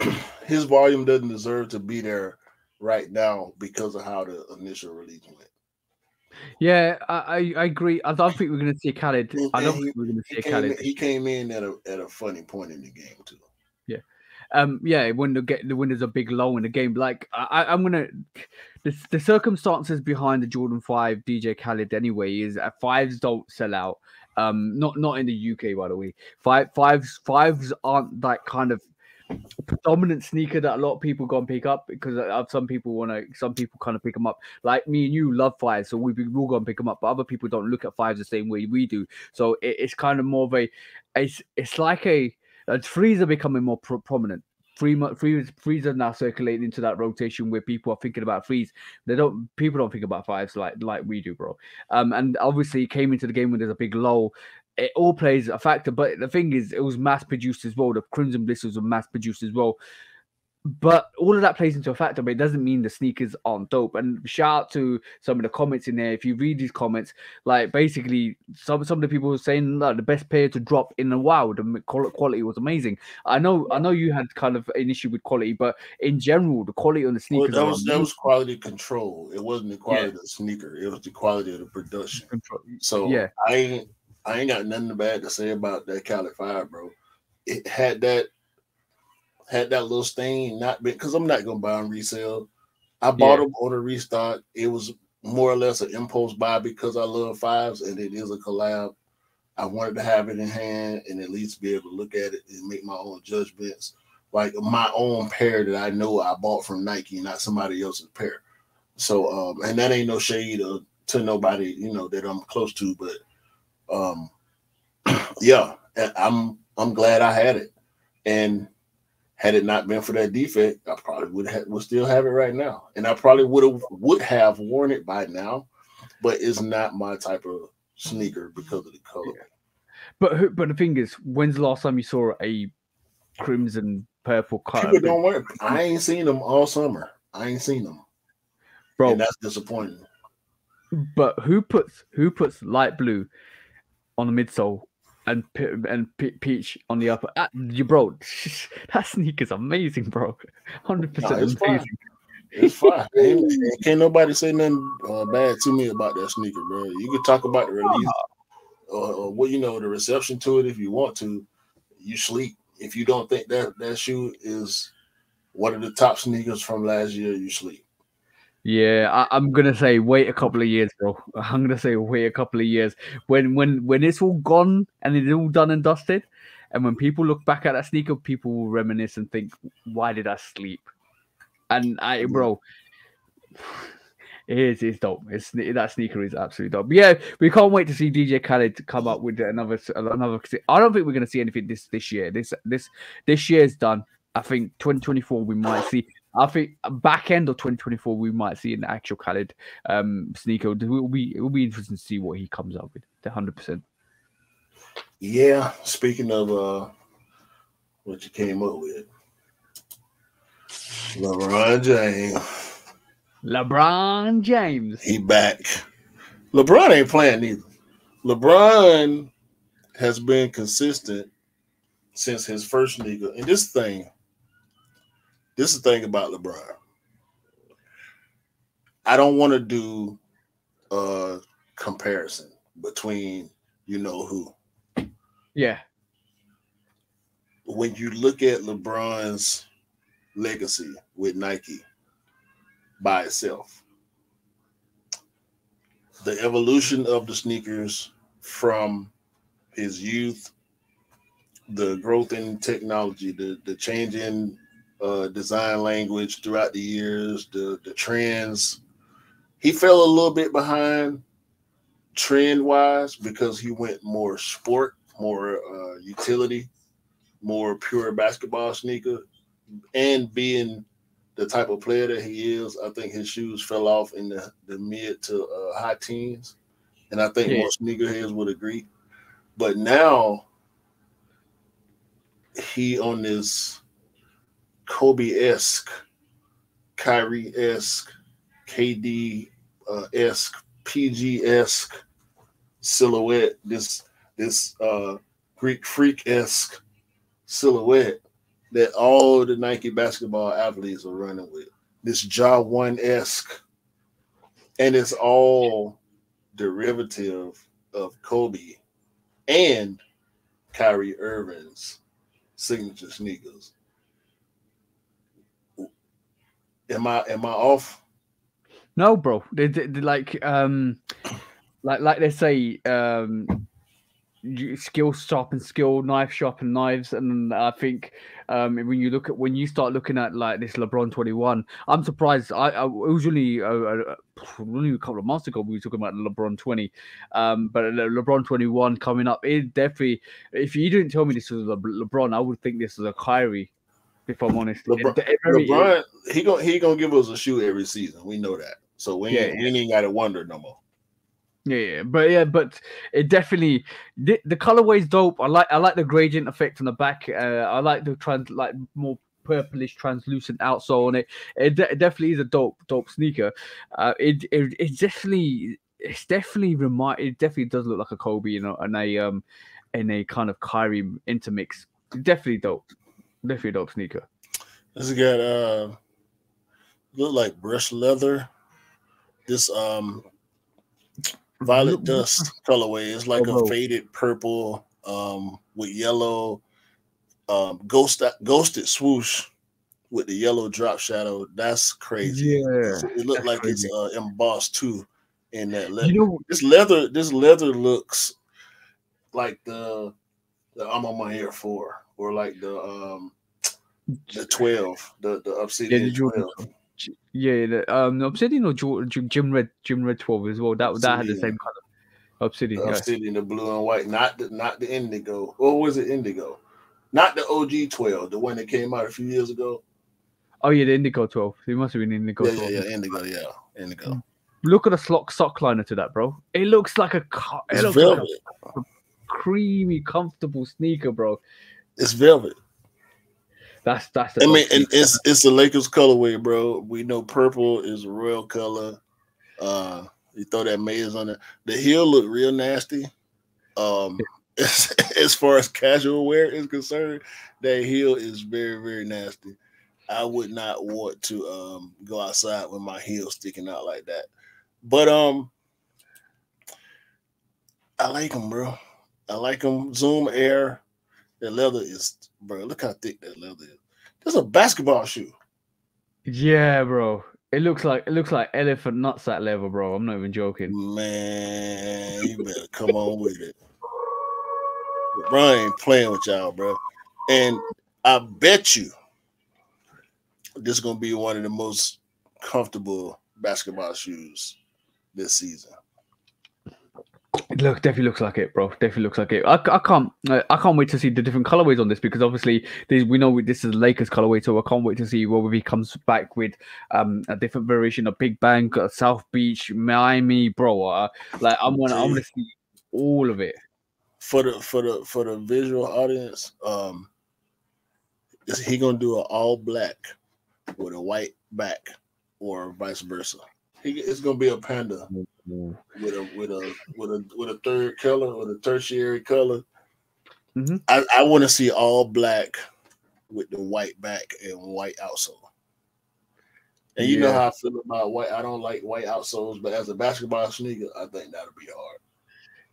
his volume doesn't deserve to be there right now because of how the initial release went. yeah, I, I, agree. I don't think we're going to see Khaled. And- I don't and think we're going to He see came, Khaled. in, he came in at a at a funny point in the game too. Yeah, um yeah when the get when there's a big low in the game like i i'm gonna the, the circumstances behind the jordan 5 dj khaled anyway is that fives don't sell out um not not in the uk by the way five fives fives aren't that kind of predominant sneaker that a lot of people go and pick up because uh, some people want to some people kind of pick them up like me and you love fives so we will go and pick them up but other people don't look at fives the same way we do so it, it's kind of more of a it's it's like a Uh, threes are becoming more pro- prominent. Free, frees, frees are now circulating into that rotation where people are thinking about frees. They don't. People don't think about fives like like we do, bro. Um, and obviously came into the game when there's a big low. It all plays a factor, but the thing is, it was mass produced as well. The Crimson Blisters were mass produced as well but all of that plays into a factor, but it doesn't mean the sneakers aren't dope. And shout out to some of the comments in there. If you read these comments, like basically some some of the people were saying like the best pair to drop in a while, the quality was amazing. I know I know you had kind of an issue with quality, but in general, the quality on the sneakers well, that was that was quality control. It wasn't the quality yeah. of the sneaker, it was the quality of the production. Control. So yeah, I I ain't got nothing bad to say about that Cali Five, bro. It had that had that little stain, not been because I'm not gonna buy on resale. I bought yeah. them on a restock. It was more or less an impulse buy because I love fives and it is a collab. I wanted to have it in hand and at least be able to look at it and make my own judgments. Like my own pair that I know I bought from Nike, not somebody else's pair. So um, and that ain't no shade of, to nobody, you know, that I'm close to, but um yeah, I'm I'm glad I had it. And had it not been for that defect, I probably would have would still have it right now, and I probably would have would have worn it by now. But it's not my type of sneaker because of the color. Yeah. But but the thing is, when's the last time you saw a crimson purple color? People don't wear. I ain't seen them all summer. I ain't seen them, bro. And that's disappointing. But who puts who puts light blue on the midsole and and Peach on the upper. Uh, you bro, that sneaker's amazing, bro. Hundred percent amazing. Fine. It's fine. ain't, can't nobody say nothing uh, bad to me about that sneaker, bro. You can talk about the release or, or what you know the reception to it if you want to. You sleep if you don't think that that shoe is one of the top sneakers from last year. You sleep. Yeah, I, am gonna say wait a couple of years, bro. I'm gonna say wait a couple of years when when when it's all gone and it's all done and dusted, and when people look back at that sneaker, people will reminisce and think, "Why did I sleep?" And I, bro, it is it's dope. It's that sneaker is absolutely dope. But yeah, we can't wait to see DJ Khaled come up with another another. I don't think we're gonna see anything this this year. This this this year is done. I think 2024 we might see. I think back end of 2024 we might see an actual Khaled um, sneaker. It will be it will be interesting to see what he comes up with. Hundred percent. Yeah. Speaking of uh, what you came up with, LeBron James. LeBron James. He back. LeBron ain't playing either. LeBron has been consistent since his first sneaker. And this thing, this is the thing about LeBron. I don't want to do a comparison between you know who. Yeah. When you look at LeBron's legacy with Nike by itself, the evolution of the sneakers from his youth, the growth in technology, the the change in uh, design language throughout the years, the the trends. He fell a little bit behind trend wise because he went more sport, more uh, utility, more pure basketball sneaker, and being the type of player that he is, I think his shoes fell off in the, the mid to uh, high teens, and I think yeah. most sneakerheads would agree. But now he on this Kobe esque, Kyrie esque, KD esque, PG esque silhouette. This this uh, Greek freak esque silhouette that all the Nike basketball athletes are running with. This Ja One esque, and it's all derivative of Kobe and Kyrie Irving's signature sneakers. Am I am I off? No, bro. They, they, they like um like like they say um skill shop and skill, knife shop and knives, and I think um, when you look at when you start looking at like this LeBron twenty one, I'm surprised. I, I usually only a couple of months ago we were talking about LeBron twenty, um, but LeBron twenty one coming up, it definitely. If you didn't tell me this was a LeBron, I would think this was a Kyrie. If I'm honest, It- LeBron, LeBron, he gonna he gonna give us a shoe every season. We know that. So we Yeah, ain't, we ain't got to wonder no more. Yeah, yeah, but yeah, but it definitely the, the colorway is dope. I like I like the gradient effect on the back. Uh, I like the trans like more purplish translucent outsole on it. It, de- it definitely is a dope dope sneaker. Uh, it it it's definitely it's definitely remind it definitely does look like a Kobe, you know, and a um in a kind of Kyrie intermix. Definitely dope. Definitely dope sneaker. This got uh look like brushed leather. This um violet dust colorway. It's like Oh, a faded purple um with yellow um ghost ghosted swoosh with the yellow drop shadow. That's crazy. Yeah, It looked like crazy. it's uh, embossed too in that leather. You know, this leather, this leather looks like the the I'm on my Air Four or like the um the twelve, the the Obsidian the Jordan twelve. Yeah, the, um, Obsidian or Jor- J- Gym Red, Gym Red Twelve as well. That that had the Obsidian. same color. Obsidian. The yeah. Obsidian, the blue and white, not the not the indigo. Or was it indigo? Not the OG twelve, the one that came out a few years ago. Oh yeah, the Indigo Twelve. It must have been Indigo Yeah, Twelve. yeah, yeah, indigo, yeah, indigo. Look at the sock sock liner to that, bro. It looks like a it It's looks like a creamy, comfortable sneaker, bro. It's velvet. That's that's. The I mean, and it's it's the Lakers colorway, bro. We know purple is a royal color. Uh, you throw that maize on it. The heel look real nasty. Um, as, as far as casual wear is concerned, that heel is very very nasty. I would not want to um go outside with my heel sticking out like that. But um, I like them, bro. I like them. Zoom Air. The leather is, bro. Look how thick that leather is. That's a basketball shoe. yeah, bro. It looks like it looks like elephant nuts that leather, bro. I'm not even joking. Man, you better come on with it. LeBron ain't playing with y'all, bro. And I bet you this is gonna be one of the most comfortable basketball shoes this season. Look definitely looks like it, bro. Definitely looks like it. I, I can't I I can't wait to see the different colorways on this because obviously these, we know this is Lakers colorway, so I can't wait to see whether he comes back with um a different variation of Big Bang, uh, South Beach, Miami, bro. Uh, like I'm gonna I'm gonna see all of it. For the for the for the visual audience, um, is he gonna do an all black with a white back or vice versa? He, it's gonna be a panda. with a with a with a with a third color or a tertiary color. Mhm. I, I want to see all black with the white back and white outsole. And you know how I feel about white. I don't like white outsoles, but as a basketball sneaker, I think that'll be hard.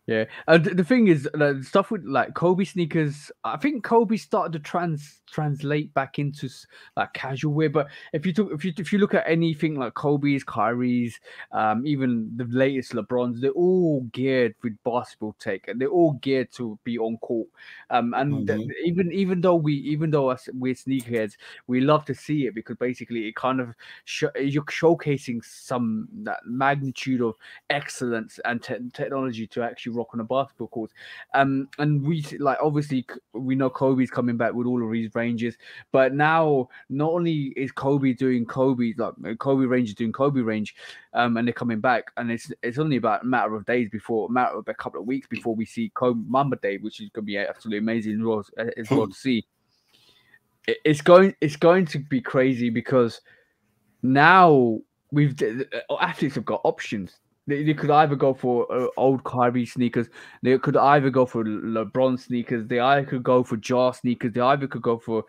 Yeah, and th- the thing is, like, stuff with like Kobe sneakers. I think Kobe started to trans translate back into like casual wear. But if you took, if you if you look at anything like Kobe's, Kyrie's, um, even the latest LeBrons, they're all geared with basketball tech, and they're all geared to be on court. Um, and Mhm. even even though we even though us we're sneakerheads, we love to see it because basically it kind of sh- you're showcasing some that magnitude of excellence and te- technology to actually rock on a basketball court. Um, and we like obviously we know Kobe's coming back with all of these ranges, but now not only is Kobe doing Kobe like Kobe range is doing Kobe range, um, and they're coming back, and it's it's only about a matter of days before, a matter of a couple of weeks before we see Kobe Mamba Day, which is gonna be absolutely amazing as well, as- well to see. It's going it's going to be crazy because now we've athletes have got options. They, they could either go for uh, old Kyrie sneakers. They could either go for LeBron sneakers. They either could go for Ja sneakers. They either could go for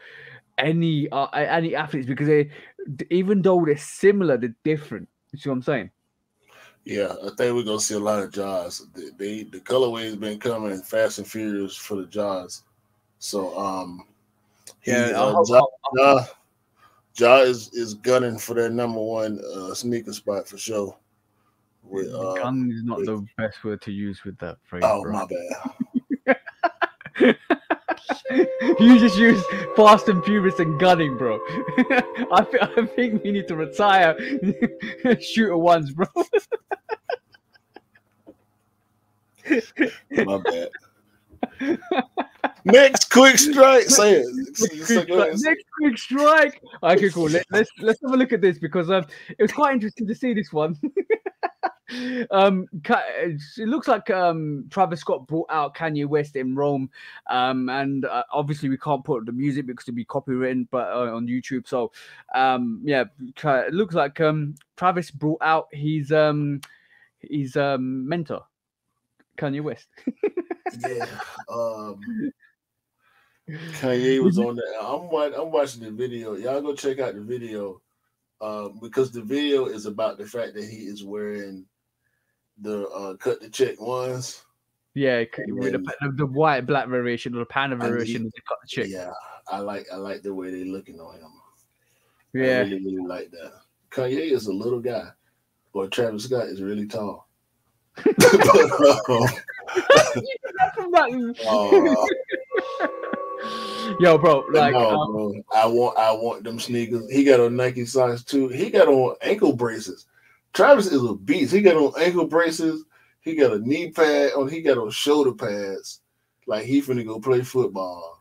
any uh, any athletes because they, even though they're similar, they're different. You see what I'm saying? Yeah, I think we're gonna see a lot of jaws. They, they the colorway's been coming fast and furious for the jaws. So um, he, I uh, hope- Ja, Ja, Ja is is gunning for that number one uh, sneaker spot for sure. With uh, Gun is not the best word to use with that phrase. oh bro. my bad. you just use Fast and Furious and gunning, bro. I, th- I think we need to retire shooter ones, bro. My bad. Next quick strike. Say it. Next quick, strike. it. Next quick strike. Okay, cool. Let, let's let's have a look at this because um, it was quite interesting to see this one. Um, it looks like um Travis Scott brought out Kanye West in Rome, um, and uh, obviously we can't put the music because it'd be copywritten, but uh, on YouTube. So, um, yeah, it looks like um Travis brought out his um his um mentor, Kanye West. Yeah. Um, Kanye was on that. I'm wa- I'm watching the video. Y'all go check out the video. Um, because the video is about the fact that he is wearing the uh, cut the check ones. Yeah, with the, And- the white black variation or the panda And variation of the cut the check. Yeah, I like I like the way they're looking on him. I Yeah. really, really like that. Kanye is a little guy, or Travis Scott is really tall. Uh, Yo, bro, like, no, um, bro. I want I want them sneakers. He got on Nike socks too. He got on ankle braces. Travis is a beast. He got on ankle braces. He got a knee pad on. He got on shoulder pads. Like he finna go play football.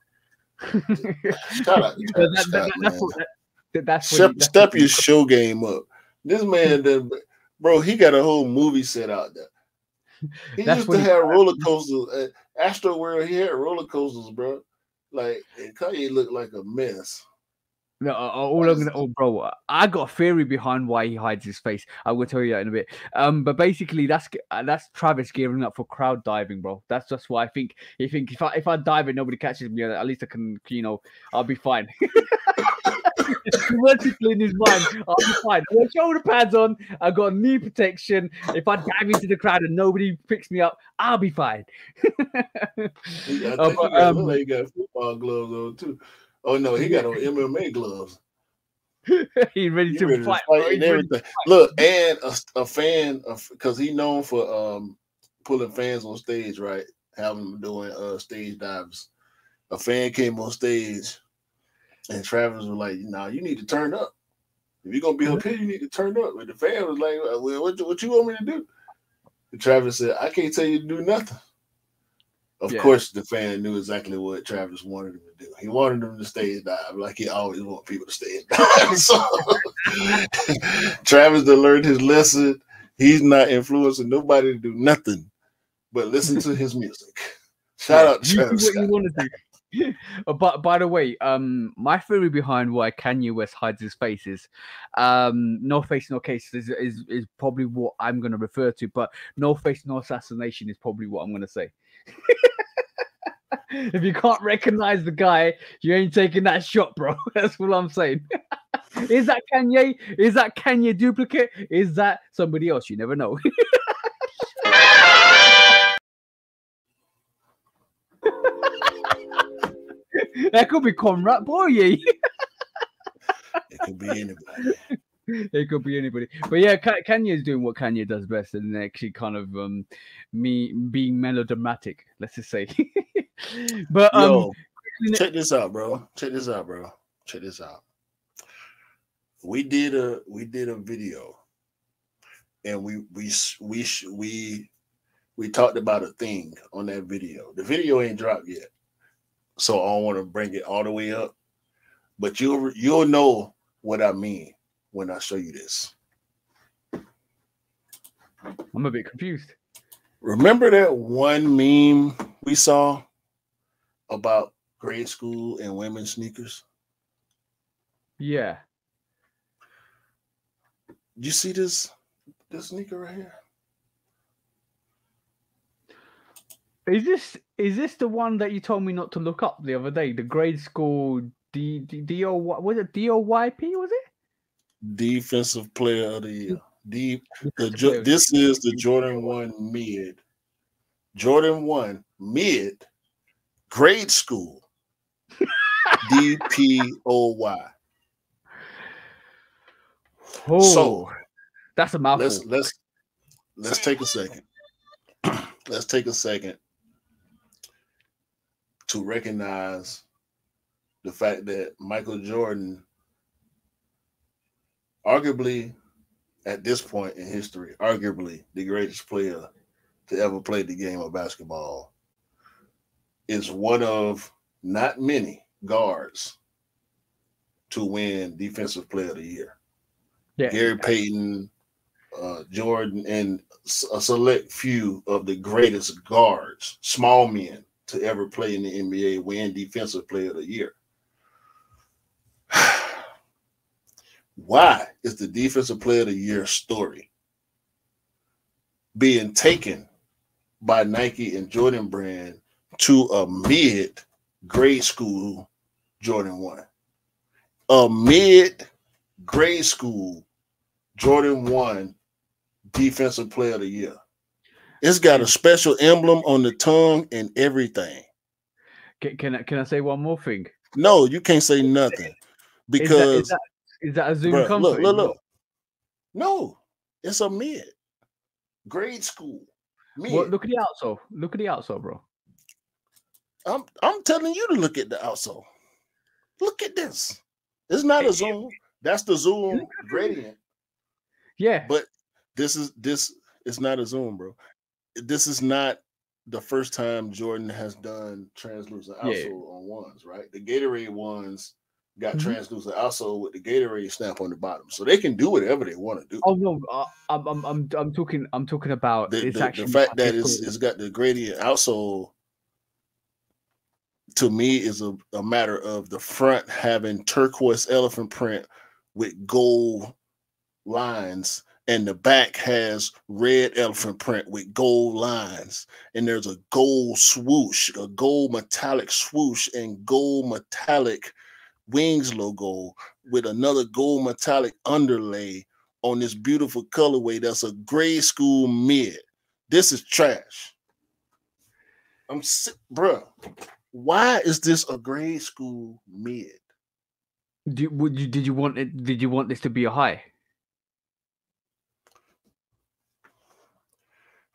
Shout out to Travis that- Scott, that- that's what that, that's what Step, that's step your show game up. This man, done, bro, he got a whole movie set out there. He used to have roller coasters. At Astroworld, he had roller coasters, bro. Like, and Kanye looked like a mess. No, uh, all I'm gonna, oh, bro, I got a theory behind why he hides his face. I will tell you that in a bit. Um, but basically, that's uh, that's Travis gearing up for crowd diving, bro. That's just why I think he think if I if I dive and nobody catches me, at least I can, you know, I'll be fine. Vertically in his mind, I'll be fine. I got shoulder pads on. I got knee protection. If I dive into the crowd and nobody picks me up, I'll be fine. He, I Oh, think but, he um, he got football gloves on too. Oh no, he got on MMA gloves. He's ready He to ready to fight. fight and everything. Look, and a, a fan of because he known for um pulling fans on stage, right? Having them doing uh stage dives. A fan came on stage, and Travis was like, "Nah, you need to turn up. If you're gonna be up here, you need to turn up." But the fan was like, "Well, what, you- what you want me to do?" And Travis said, "I can't tell you to do nothing." Of Yeah. course, the fan knew exactly what Travis wanted him to do. He wanted him to stage dive, like he always want people to stage dive. so Travis done learned his lesson. He's not influencing nobody to do nothing but listen to his music. Shout Yeah, out to Travis what Scott. you want to do. Uh, but by the way, um, my theory behind why Kanye West hides his face is, um, no face, no case is, is is probably what I'm going to refer to. But no face, no assassination is probably what I'm going to say. if you can't recognize the guy, you ain't taking that shot, bro. That's all I'm saying. is that Kanye? Is that Kanye duplicate? Is that somebody else? You never know. that could be Conrad Boye. It could be anybody. it could be anybody. But yeah, Ka- Kanye is doing what Kanye does best, and actually kind of um me being melodramatic. Let's just say. but um, Yo, check this out, bro. Check this out, bro. Check this out. We did a we did a video, and we we we we we talked about a thing on that video. The video ain't dropped yet, so I don't want to bring it all the way up. But you'll you'll know what I mean when I show you this. I'm a bit confused. Remember that one meme we saw about grade school and women's sneakers? Yeah. You see this this sneaker right here? Is this is this the one that you told me not to look up the other day? The grade school D D D O was it D O Y P was it? Defensive player of the year. Deep the Defensive Jo- player. this is the Jordan 1 mid. Jordan 1 mid grade school. D P O Y. Oh, So that's a mouthful. let's let's let's take a second. let's take a second to recognize the fact that Michael Jordan, arguably at this point in history, arguably the greatest player to ever play the game of basketball, is one of not many guards to win Defensive Player of the Year. Yeah. Gary Payton, uh, Jordan, and a select few of the greatest guards, small men to ever play in the NBA, win Defensive Player of the Year. Why is the Defensive Player of the Year story being taken by Nike and Jordan Brand to a mid grade school Jordan 1? A mid grade school Jordan 1 Defensive Player of the Year. It's got a special emblem on the tongue and everything. Can, can I can I say one more thing? No, you can't say nothing because is that, is that, is that a Zoom bruh, look, look, look. No, it's a mid grade school. Mid. Well, look at the outsole. Look at the outsole, bro. I'm I'm telling you to look at the outsole. Look at this. It's not a zoom. That's the zoom gradient. Yeah. But this is this is not a zoom, bro. This is not the first time Jordan has done translucent Yeah. outsole on ones, right? The Gatorade ones got Mhm. translucent outsole with the Gatorade stamp on the bottom, so they can do whatever they want to do. Oh no, uh, I'm, I'm I'm I'm talking I'm talking about the, it's the- actually the fact that it's it's, it's got the gradient outsole to me is a, a matter of the front having turquoise elephant print with gold lines and the back has red elephant print with gold lines and there's a gold swoosh a gold metallic swoosh and gold metallic wings logo with another gold metallic underlay on this beautiful colorway that's a grade school mid this is trash i'm sick bruh why is this a grade school mid Do you, would you did you want it? Did you want this to be a high?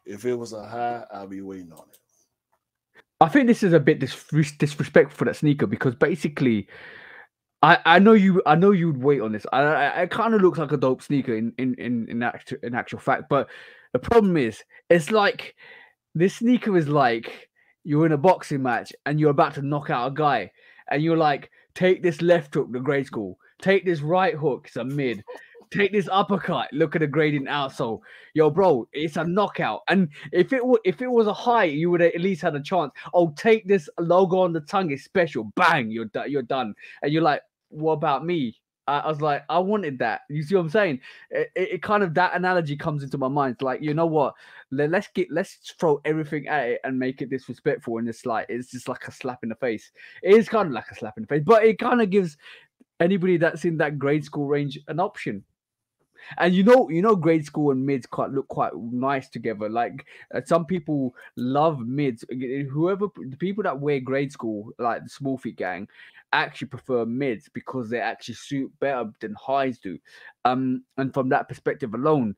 if it was a high i'll be waiting on it I think this is a bit dis- disrespectful for that sneaker because basically, I I know you I know you'd wait on this. I, I it kind of looks like a dope sneaker in in in in actual in actual fact, but the problem is it's like this sneaker is like you're in a boxing match and you're about to knock out a guy and you're like take this left hook the grade school. Take this right hook it's a mid. Take this uppercut. Look at the gradient outsole. Yo bro it's a knockout. And if it was if it was a high you would at least had a chance. Oh take this logo on the tongue. It's special. Bang you're you're done. And you're like what about me? I, was like i wanted that. You see what i'm saying? It, it, it kind of that analogy comes into my mind. Like you know what? Let, us get let's throw everything at it and make it disrespectful and it's like it's just like a slap in the face. It is kind of like a slap in the face but it kind of gives anybody that's in that grade school range an option and you know you know grade school and mids quite look quite nice together like uh, some people love mids Uh, whoever the people that wear grade school like the small feet gang actually prefer mids because they actually suit better than highs do um and from that perspective alone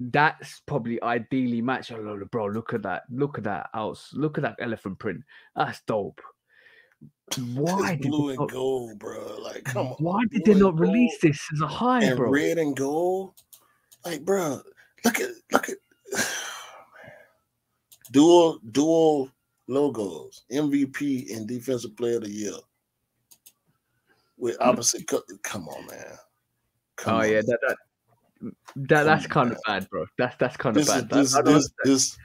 that's probably ideally matched. Oh, bro, look at that! Look at that house! Look at that elephant print. That's dope. Why it's did blue they and not, gold bro like come on why did they not release this as a high, and bro? red and gold like bro look at look at dual dual logos mvp and defensive player of the year with hmm. opposite co- come on man come Oh on. yeah, that that, that that's kind of bad, bro. That's that's kind of this is bad. this I, I don't this this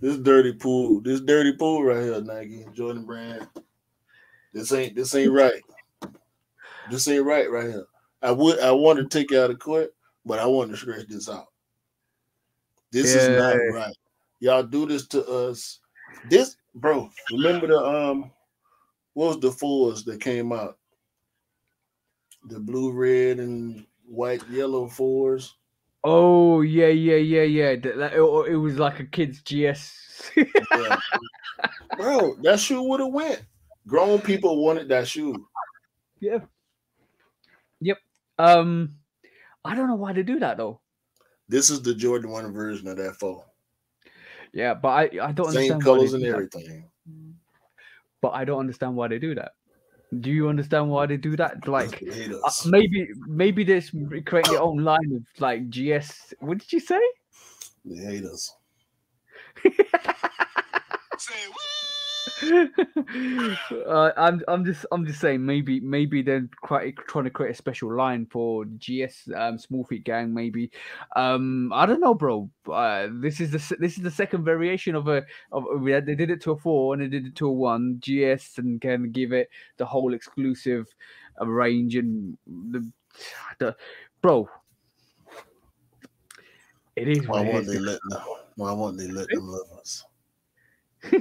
this dirty pool this dirty pool right here nike jordan brand this ain't this ain't right. this ain't right right here. I would i want to take you out of court but i want to scratch this out. This is not right. Y'all do this to us. This bro remember the um what was the fours that came out? The blue red and white yellow fours Oh yeah, yeah, yeah, yeah. That- it, it was like a kid's GS. Yeah. Bro, that shoe would have went. Grown people wanted that shoe. yeah. Yep. Um, I don't know why they do that though. This is the Jordan 1 version of that four. Yeah, but I I don't Same understand colors and do that. everything. but I don't understand why they do that. Do you understand why they do that? Like uh, maybe maybe they create their own line of like GS. What did you say? They hate us. uh, I'm I'm just I'm just saying maybe maybe they're quite trying to create a special line for GS um, Small Feet Gang maybe um I don't know bro uh, this is the this is the second variation of a of we had, they did it to a four and they did it to a one GS and can give it the whole exclusive uh, range and the, the bro it is Why won't they let them? Why won't they let them love us?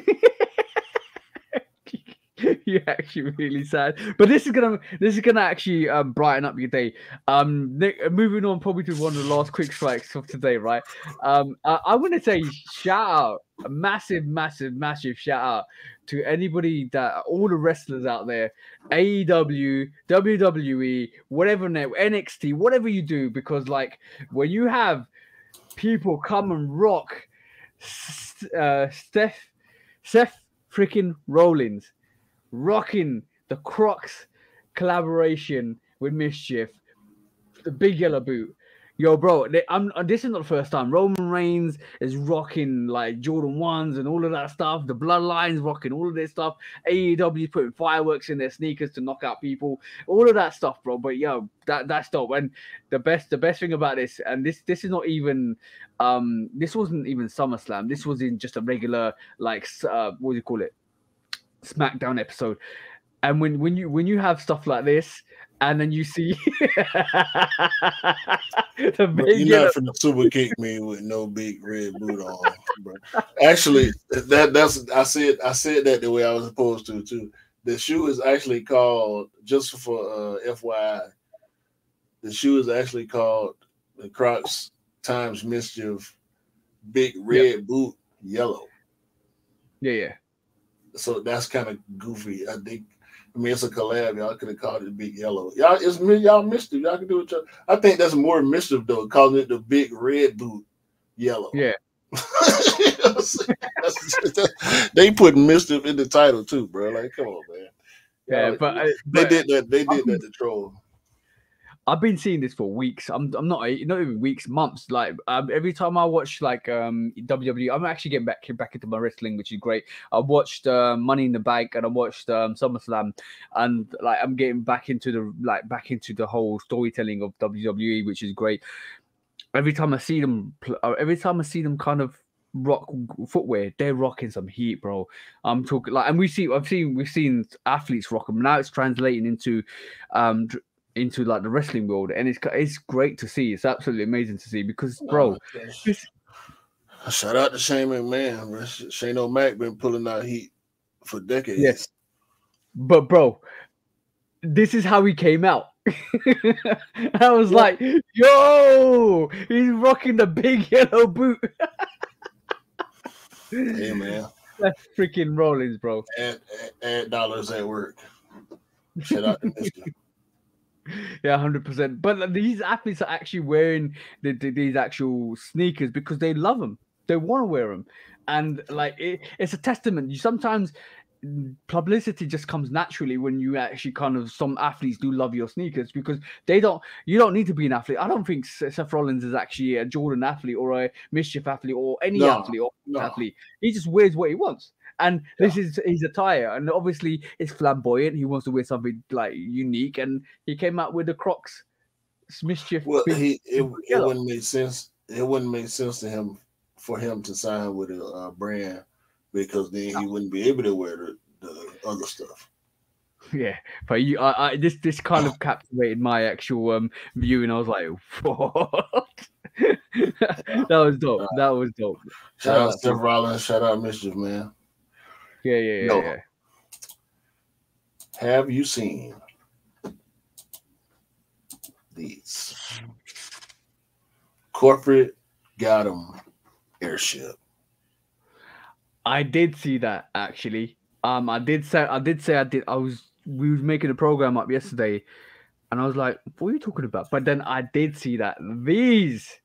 You're actually really sad, but this is gonna this is gonna actually um, brighten up your day. Um, Nick, moving on probably to one of the last quick strikes of today, right? Um, I, I want to say shout out, a massive, massive, massive shout out to anybody that all the wrestlers out there, AEW, WWE, whatever net, NXT, whatever you do, because like when you have people come and rock uh, Steph, Seth freaking Rollins rocking the Crocs collaboration with Mischief, the big yellow boot. Yo, bro, they, I'm uh, this is not the first time. Roman Reigns is rocking like Jordan ones and all of that stuff. The Bloodlines rocking all of this stuff. AEW putting fireworks in their sneakers to knock out people. All of that stuff, bro. But yo, that that's dope. And the best the best thing about this, and this this is not even um this wasn't even SummerSlam. This was in just a regular like uh what do you call it? SmackDown episode. And when when you when you have stuff like this, and then you see the big you're yellow- not finna super kick me with no big red boot on, bro. Actually, that that's I said I said that the way I was supposed to too. The shoe is actually called just for uh, FYI. The shoe is actually called the Crocs times mischief big red boot yellow. yeah, yeah. So that's kind of goofy. I think. I mean, it's a collab. Y'all could have called it Big Yellow. Y'all, it's me. Y'all mischief. Y'all can do it. I think that's more mischief though, calling it the Big Red Boot Yellow. Yeah. You know what I'm saying? That's- that's- they put mischief in the title too, bro. Like, come on, man. Yeah, but, they but did that. They did that to troll. I've been seeing this for weeks. I'm I'm not not even weeks, months. Like um, every time I watch like um WWE, I'm actually getting back back into my wrestling, which is great. I watched uh, Money in the Bank and I watched um, SummerSlam, and like I'm getting back into the like back into the whole storytelling of WWE, which is great. Every time I see them, uh, every time I see them kind of rock footwear, they're rocking some heat, bro. I'm talking like, and we see, I've seen, we've seen athletes rock them. Now it's translating into, um, into like the wrestling world, and it's it's great to see. It's absolutely amazing to see because, bro, Oh, this- Shout out to Shane McMahon. bro. Shane O'Mac been pulling out heat for decades. Yes. but bro, this is how he came out. I was Yeah. like, yo, he's rocking the big yellow boot. Hey man, That's freaking Rollins, bro. add, add, add dollars at work. Shout out to Mister. Yeah, hundred percent. But these athletes are actually wearing the, the- these actual sneakers because they love them. They want to wear them, and like it, it's a testament. You sometimes publicity just comes naturally when you actually kind of some athletes do love your sneakers because they don't. You don't need to be an athlete. I don't think Seth Rollins is actually a Jordan athlete or a mischief athlete or any No, athlete or no. athlete. He just wears what he wants. And this is his attire, and obviously it's flamboyant. He wants to wear something like unique, and he came out with the Crocs mischief. Well, he it, it wouldn't make sense. It wouldn't make sense to him for him to sign with a uh, brand because then he wouldn't be able to wear the, the other stuff. yeah, but you, I, I, this this kind of captivated my actual um view, and I was like, what? that was dope. That was dope. Shout Uh, out Steph Rollins. Shout out Mischief, man. Yeah, yeah, yeah. No. yeah. Have you seen these corporate got 'em airship? I did see that actually. Um, I did say I did say I did. I was we was making a program up yesterday, and I was like, "What are you talking about?" But then I did see that these,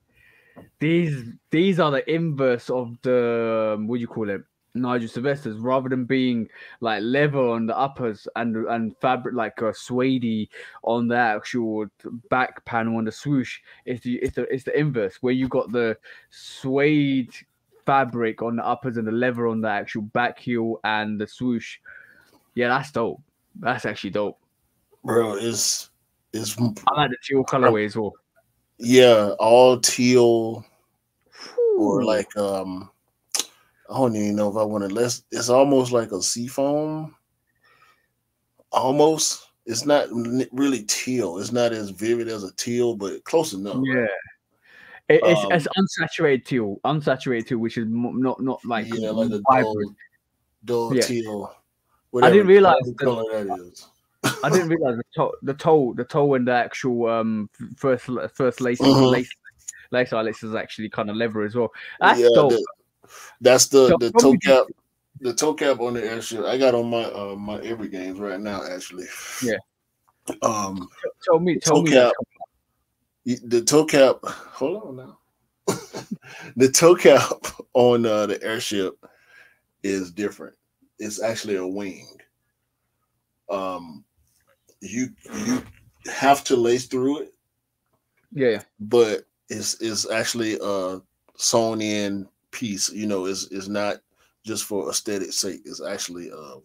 these, these are the inverse of the um, what do you call it? Nigel Sylvester's rather than being like leather on the uppers and and fabric like a suede on the actual back panel on the swoosh. It's the it's the it's the inverse where you got the suede fabric on the uppers and the leather on the actual back heel and the swoosh. Yeah, that's dope. That's actually dope. Bro, it's it's I like the teal colorway as well. yeah, all teal or like um I don't even know if I want to less it's almost like a sea foam. Almost. It's not really teal. It's not as vivid as a teal, but close enough. yeah. It, it's, Um, it's unsaturated teal, unsaturated teal, which is not not like yeah, like a dull, dull Yeah. teal. I didn't realize color that is. I didn't realize the toe, the toe, the toe, and the actual um first first lace Mhm. lace lace eyelets is actually kind of leather as well. That's yeah, dope. the- that's the the toe cap. The toe cap on the airship. I got on my uh, my every games right now. Actually. Yeah. Um. Tell me, tell toe me. cap. The toe cap. Hold on now. the toe cap on uh, the airship is different. It's actually a wing. Um. You you have to lace through it Yeah, yeah. but it's it's actually a sewn in piece. You know, is is not just for aesthetic sake. It's actually uh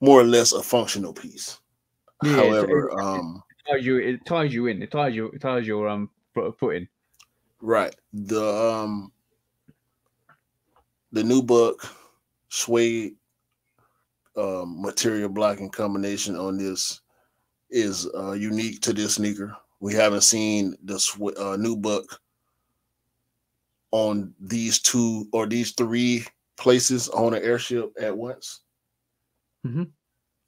more or less a functional piece. Yeah, However, it's- um, It ties you. It ties you in. It ties you. It ties your um foot, foot in. right the um the nubuck suede um, material blocking combination on this is uh, unique to this sneaker. We haven't seen the uh, nubuck on these two or these three places on an airship at once. Mhm.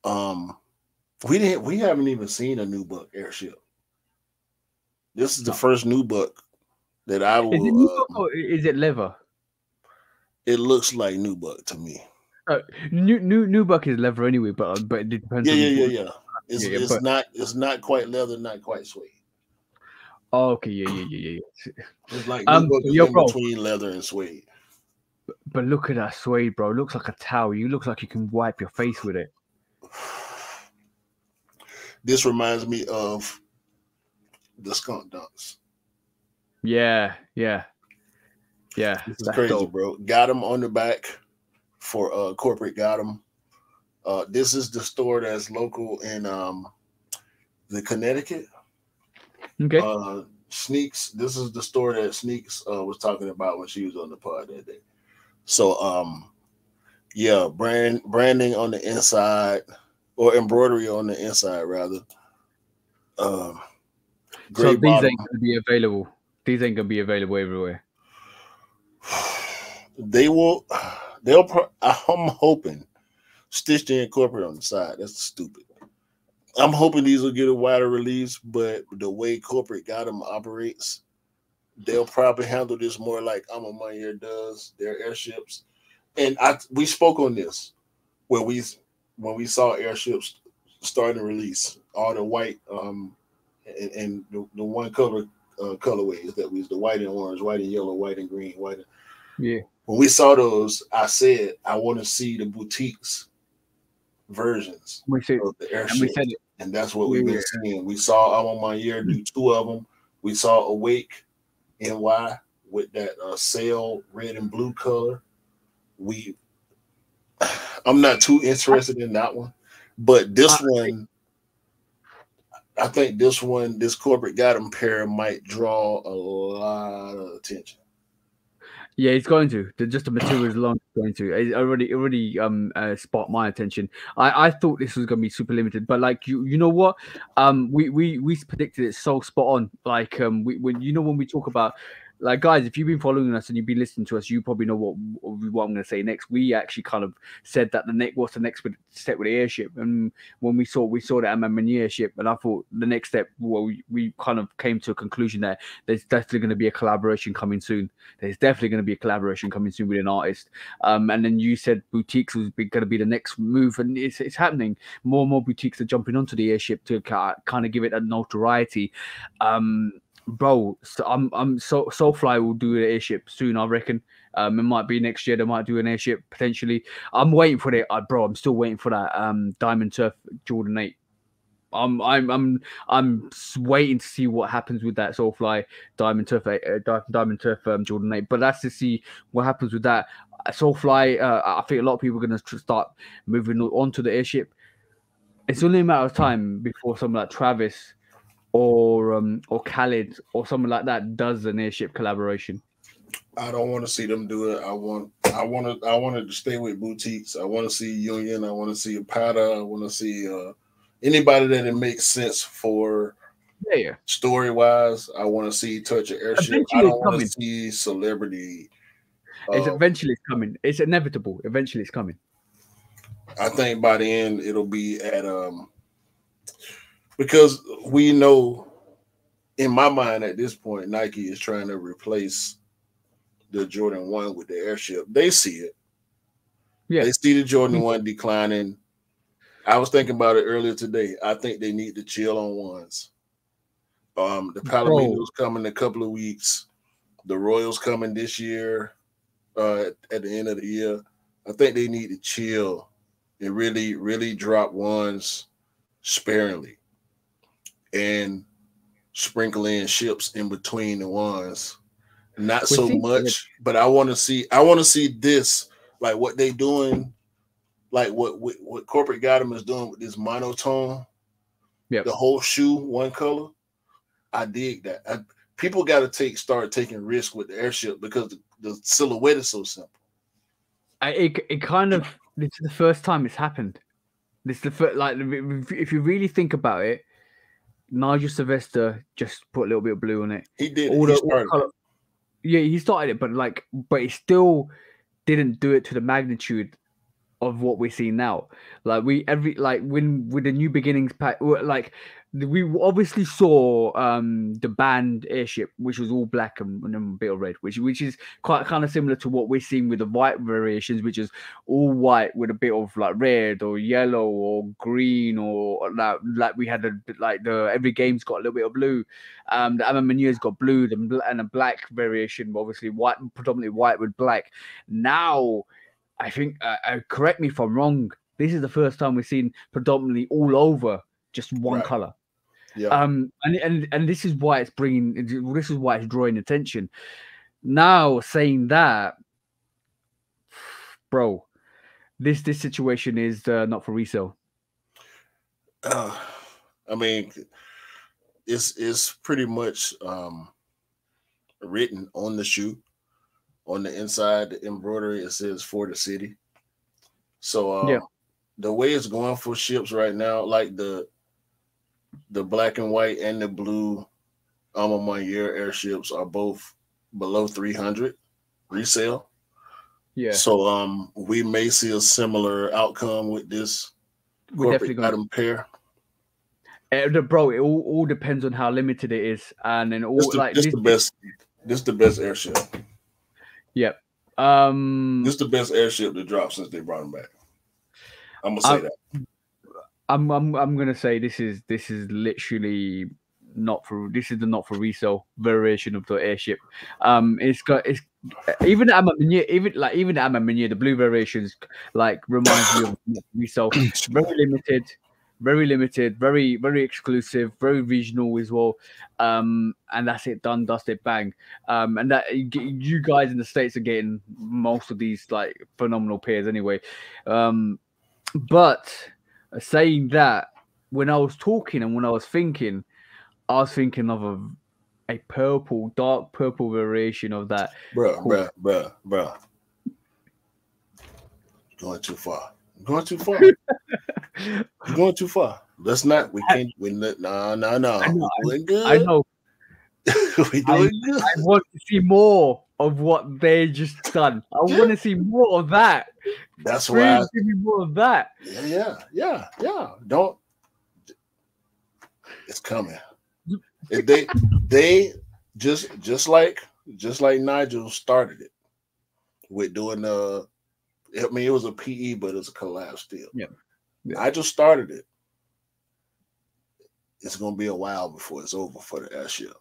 Um, we didn't. We haven't even seen a nubuck airship. This is the first nubuck that I Is it, will. new uh, book or is it leather? it looks like nubuck to me. Uh, new new nubuck is leather anyway, but but it depends. Yeah, on yeah, yeah, yeah. It's Yeah, yeah, it's but- not it's not quite leather, not quite suede. Oh, okay, yeah, yeah, yeah, yeah. It's like Um, nubuck is yo, bro. between leather and suede. But look at that suede, bro. It looks like a towel. You look like you can wipe your face with it. This reminds me of the skunk dunks. Yeah, yeah, yeah. This is crazy, dope. bro. Got them on the back for uh corporate. Got them. Uh, this is the store that's local in um the Connecticut. Okay. Uh, Sneaks. This is the store that Sneaks uh, was talking about when she was on the pod that day. So, um, yeah, brand branding on the inside or embroidery on the inside rather. Um, so these bottom. ain't gonna be available. These ain't gonna be available everywhere. They will. They'll. I'm hoping stitched in corporate on the side. That's stupid. I'm hoping these will get a wider release, but the way corporate got them operates, they'll probably handle this more like A Ma Maniére does their airships. And I we spoke on this when we when we saw airships starting to release all the white um and, and the, the one color uh, colorways that was the white and orange, white and yellow, white and green, white. And, Yeah. when we saw those, I said I want to see the boutiques versions We said, of the and we said it. And that's what we've been seeing. We saw A Ma Maniére do two of them. We saw Awake NY with that uh, sail red and blue color. We, I'm not too interested in that one, but this one, I think this one, this corporate got them pair might draw a lot of attention. Yeah, it's going to. Just the materials alone is going to. It already, already um uh, sparked my attention. I I thought this was gonna be super limited, but like you, you know what? Um, we we we predicted it so spot on. Like um, we when you know when we talk about. Like guys, if you've been following us and you've been listening to us, you probably know what what I'm going to say next. We actually kind of said that the next what's the next step with the airship, and when we saw we saw the MMA airship, and I thought the next step, well, we, we kind of came to a conclusion that there's definitely going to be a collaboration coming soon there's definitely going to be a collaboration coming soon with an artist. Um, and then you said boutiques was going to be the next move, and it's, it's happening. More and more boutiques are jumping onto the airship to kind of give it a notoriety. Um, bro, so I'm I'm so Solefly will do the airship soon, I reckon. Um, it might be next year. They might do an airship potentially. I'm waiting for it, uh, bro. I'm still waiting for that um Diamond Turf Jordan Eight. I'm I'm I'm I'm waiting to see what happens with that Solefly Diamond Turf uh, Diamond Turf um, Jordan Eight. But that's to see what happens with that. Solefly, uh, I think a lot of people are going to start moving on to the airship. It's only a matter of time before someone like Travis or um, or Khaled or someone like that does an airship collaboration. I don't want to see them do it. I want I want to I wanted to stay with boutiques. I want to see Union. I want to see a Patta. I want to see uh, anybody that it makes sense for. Yeah, yeah. Story wise, I want to see touch of airship. Eventually I don't want to see celebrity it's um, eventually coming. It's inevitable. Eventually it's coming. I think by the end it'll be at um because we know in my mind at this point Nike is trying to replace the Jordan 1 with the airship. They see it. Yeah. They see the Jordan 1 declining. I was thinking about it earlier today. I think they need to chill on ones. Um the Palominos coming in a couple of weeks. The Royals coming this year uh, at the end of the year. I think they need to chill and really, really drop ones sparingly and sprinkle in ships in between the ones. Not so much, but I want to see. I want to see this, like what they doing, like what what, what corporate got them is doing with this monotone. Yeah, the whole shoe one color. I dig that. I, people got to take start taking risk with the airship because the, the silhouette is so simple. I, it it kind of this is the first time it's happened. This is the first, like if you really think about it, Nigel Sylvester just put a little bit of blue on it. He did. All he the, all yeah, he started it, but like, but he still didn't do it to the magnitude of what we see now. Like we every like when with the new beginnings pack, like we obviously saw um the band airship, which was all black and, and a bit of red, which which is quite kind of similar to what we're seeing with the white variations, which is all white with a bit of like red or yellow or green or like like we had a like the every game's got a little bit of blue. Um, the has got blue and a black variation, obviously white, predominantly white with black. Now, I think uh, uh, correct me if I'm wrong. This is the first time we've seen predominantly all over just one right. color. Yeah. Um, and, and and this is why it's bringing. This is why it's drawing attention. Now saying that, bro, this this situation is uh, not for resale. Uh, I mean, it's it's pretty much um, written on the shoe, on the inside, the embroidery. It says for the city. So um, yeah. the way it's going for ships right now, like the the black and white and the blue A Ma Maniére airships are both below 300 resale. Yeah. So um we may see a similar outcome with this We're corporate item pair. Uh, bro, it all, all depends on how limited it is, and then all this the, like this, this the best. This the best airship. Yep. Um, this the best airship to drop since they brought him back. I'm gonna say I, that. I'm I'm I'm gonna say this is this is literally not for this is the not for resale variation of the airship. Um, it's got it's even Ama even like even Ama the blue variations like reminds me of resale. Very limited, very limited, very very exclusive, very regional as well. Um, and that's it, done, dusted, bang. Um, and that you guys in the states are getting most of these like phenomenal pairs anyway. Um, but saying that, when I was talking and when I was thinking, I was thinking of a a purple, dark purple variation of that. Bro, bro, bro, bro. Going too far. Going too far. going too far. Let's not. We can't. We no, no, no. I know. We're good. I know. we doing I. I want to see more of what they just done. I want to see more of that. That's Please why. Give me more of that. Yeah, yeah, yeah, yeah. Don't. It's coming. If they they just just like just like Nigel started it with doing the. Uh, I mean, it was a PE, but it's a collab still. Yeah. yeah. just started it. It's gonna be a while before it's over for the airship.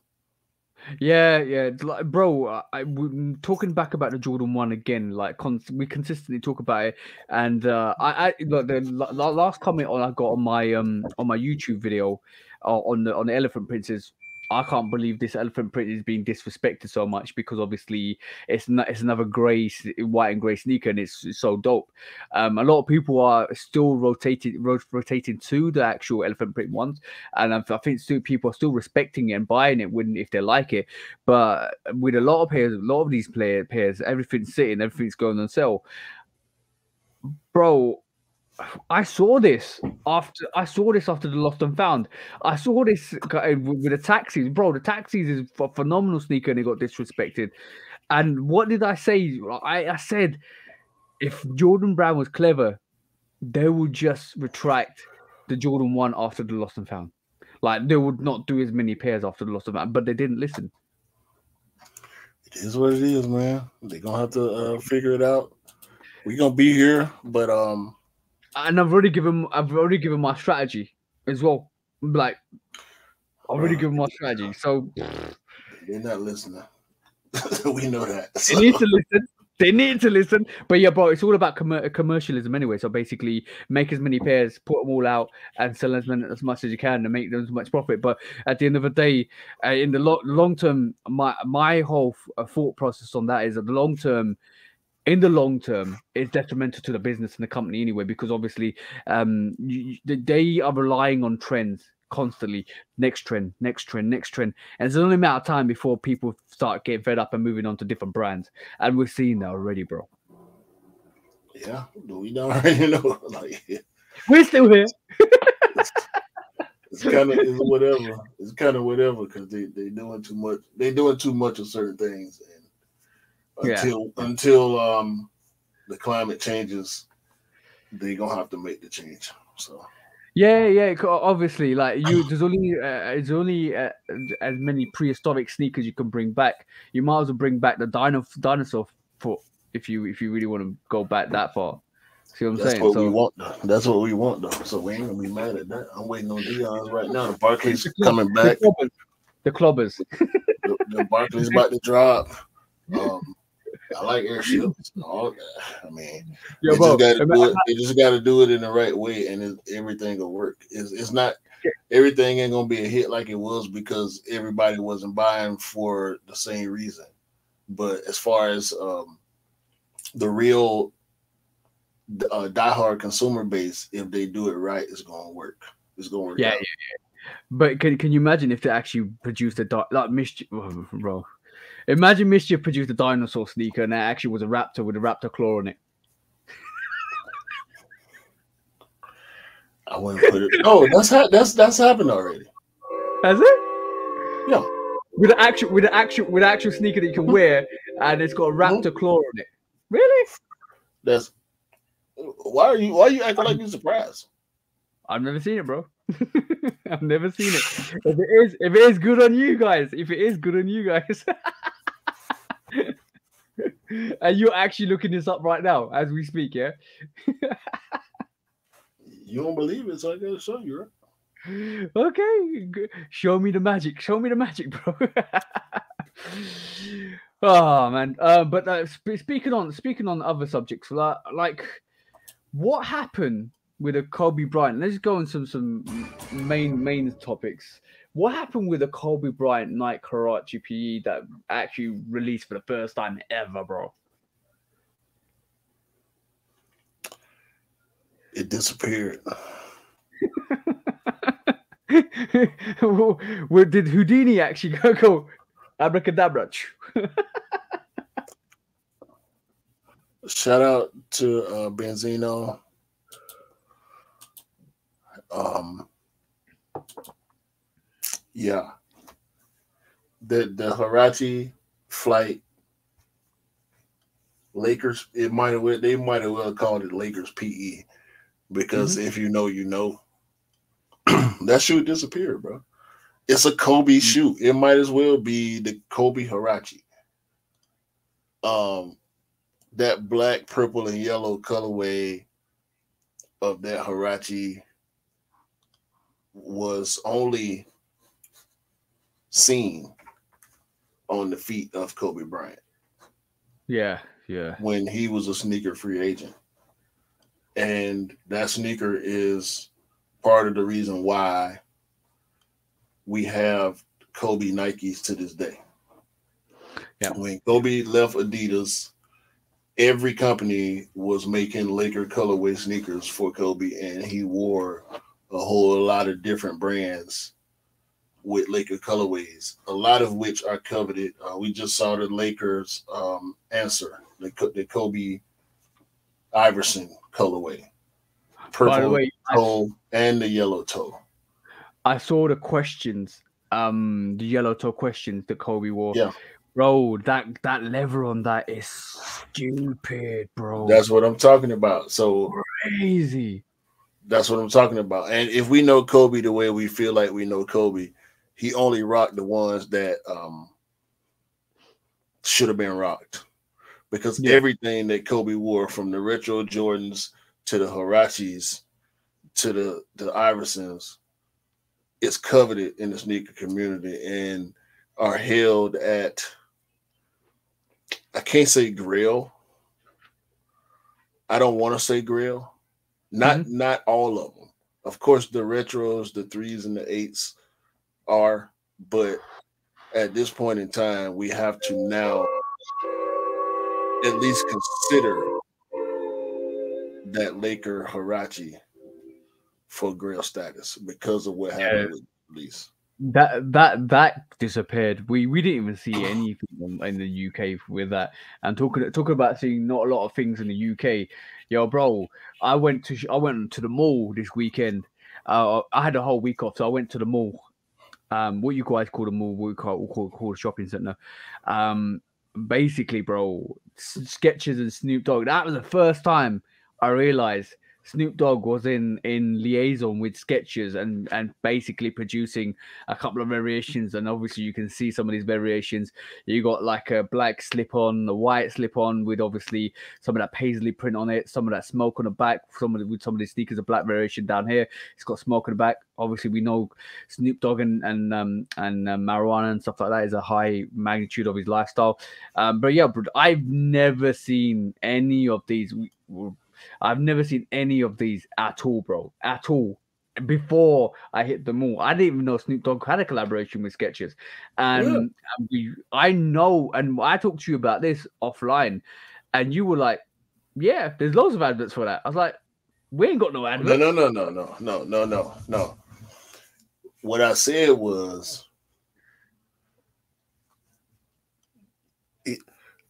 Yeah, yeah, like, bro. I, I w- talking back about the Jordan One again. Like, we consistently talk about it, and uh, I, I look, the la- last comment on I got on my um on my YouTube video uh, on the on the elephant princes I can't believe this elephant print is being disrespected so much because obviously it's not it's another grey white and grey sneaker and it's, it's so dope. Um, a lot of people are still rotating rotating to the actual elephant print ones, and I, I think still people are still respecting it and buying it when if they like it. But with a lot of pairs, a lot of these player pairs, everything's sitting, everything's going on sale. Bro, I saw this after I saw this after the Lost and Found. I saw this with the taxis, bro. The taxis is a phenomenal sneaker, and it got disrespected. And what did I say? I, I said if Jordan Brand was clever, they would just retract the Jordan One after the Lost and Found. Like they would not do as many pairs after the Lost and Found, but they didn't listen. It is what it is, man. They're gonna have to uh, figure it out. We're gonna be here, but um and I've already given I've already given my strategy as well. Like I've already given my strategy. So they're not listening. we know that. So. They need to listen. They need to listen. But yeah, bro, it's all about com- commercialism anyway. So basically, make as many pairs, put them all out, and sell as, many, as much as you can to make them as much profit. But at the end of the day, uh, in the lo- long term, my my whole f- thought process on that is that the long term in the long term, it's detrimental to the business and the company anyway, because obviously um, you, they are relying on trends constantly. Next trend, next trend, next trend. And it's only a matter of time before people start getting fed up and moving on to different brands. And we're seeing that already, bro. Yeah, we don't already know. Like, yeah. We're still here. it's kind of it's whatever. It's kind of whatever because they they doing too much. They doing too much of certain things, until yeah. until um the climate changes, they're gonna have to make the change. So. Yeah, yeah. Obviously, like you, there's only uh, there's only uh, as many prehistoric sneakers you can bring back. You might as well bring back the dino- dinosaur foot if you if you really want to go back that far. See what I'm That's saying? what so, we want. Though. That's what we want, though. So we ain't gonna be mad at that. I'm waiting on Dion's right now. The Barkleys coming back. The clubbers. the, the Barkleys about to drop. Um, I like. All that. I mean, yeah, they, bro, just gotta do it, they just got to do it in the right way, and it, everything will work. It's, it's not everything ain't gonna be a hit like it was because everybody wasn't buying for the same reason. But as far as um, the real uh, diehard consumer base, if they do it right, it's gonna work. It's gonna work. Yeah, yeah, yeah. But can can you imagine if they actually produced a di- like mischief, oh, bro? Imagine Mischief produced a dinosaur sneaker and it actually was a raptor with a raptor claw on it. I wouldn't put it. Oh, that's ha- that's that's happened already. Has it? Yeah. With an actual with an actual with an actual sneaker that you can wear and it's got a raptor mm-hmm. claw on it. Really? That's why are you why are you acting like you're surprised? I've never seen it, bro. I've never seen it. If it is, if it is good on you guys, if it is good on you guys, and you're actually looking this up right now as we speak, yeah. you don't believe it, so I gotta show you, right? Okay, show me the magic. Show me the magic, bro. oh man, uh, but uh, sp- speaking on speaking on other subjects, like, like what happened with a Kobe Bryant? Let's go on some some main main topics. What happened with the Kobe Bryant Nike Huarache PE that actually released for the first time ever, bro? It disappeared. Where did Houdini actually go? go abracadabra. Shout out to uh, Benzino. Um, yeah. The the Huarache flight Lakers, it might have they might have well called it Lakers PE because mm-hmm. if you know, you know. that shoe disappeared, bro. It's a Kobe mm-hmm. shoe. It might as well be the Kobe Huarache. Um, that black, purple, and yellow colorway of that Huarache was only seen on the feet of Kobe Bryant. Yeah, yeah. When he was a sneaker free agent. And that sneaker is part of the reason why we have Kobe Nikes to this day. Yeah. When Kobe left Adidas, every company was making Laker colorway sneakers for Kobe, and he wore a whole lot of different brands with Laker colorways, a lot of which are coveted. Uh, we just saw the Lakers um, answer the, the Kobe Iverson colorway, purple the way, I, toe and the yellow toe. I saw the questions, um, the yellow toe questions that Kobe wore. Yeah. Bro, that that lever on that is stupid, bro. That's what I'm talking about. So crazy. That's what I'm talking about. And if we know Kobe the way we feel like we know Kobe, he only rocked the ones that um should have been rocked. Because Yeah. everything that Kobe wore from the retro Jordans to the Huaraches to the the Iversons is coveted in the sneaker community and are held at I can't say grill. I don't want to say grill. Not not all of them. Of course, the retros, the threes and the eights are, but at this point in time, we have to now at least consider that Laker Huarache for grail status because of what happened with release. That that that disappeared. We we didn't even see anything in, in the UK with that. And talking talking about seeing not a lot of things in the UK. Yo, bro, I went to I went to the mall this weekend. Uh, I had a whole week off, so I went to the mall. Um, what you guys call the mall, what we call, call, call the shopping center. Um, basically, bro, Skechers and Snoop Dogg. That was the first time I realized Snoop Dogg was in in liaison with Skechers and and basically producing a couple of variations. And obviously, you can see some of these variations. You got like a black slip on, a white slip on with obviously some of that paisley print on it, some of that smoke on the back. Some of the, with some of the sneakers, a black variation down here. It's got smoke on the back. Obviously, we know Snoop Dogg and and um, and uh, marijuana and stuff like that is a high magnitude of his lifestyle. Um, but yeah, I've never seen any of these. we- I've never seen any of these at all, bro. At all. Before I hit the mall, I didn't even know Snoop Dogg had a collaboration with Skechers, and, Yeah. and we, I know, and I talked to you about this offline, and you were like, "Yeah, there's loads of adverts for that." I was like, "We ain't got no No, adverts." no, no, no, no, no, no, no, no. What I said was,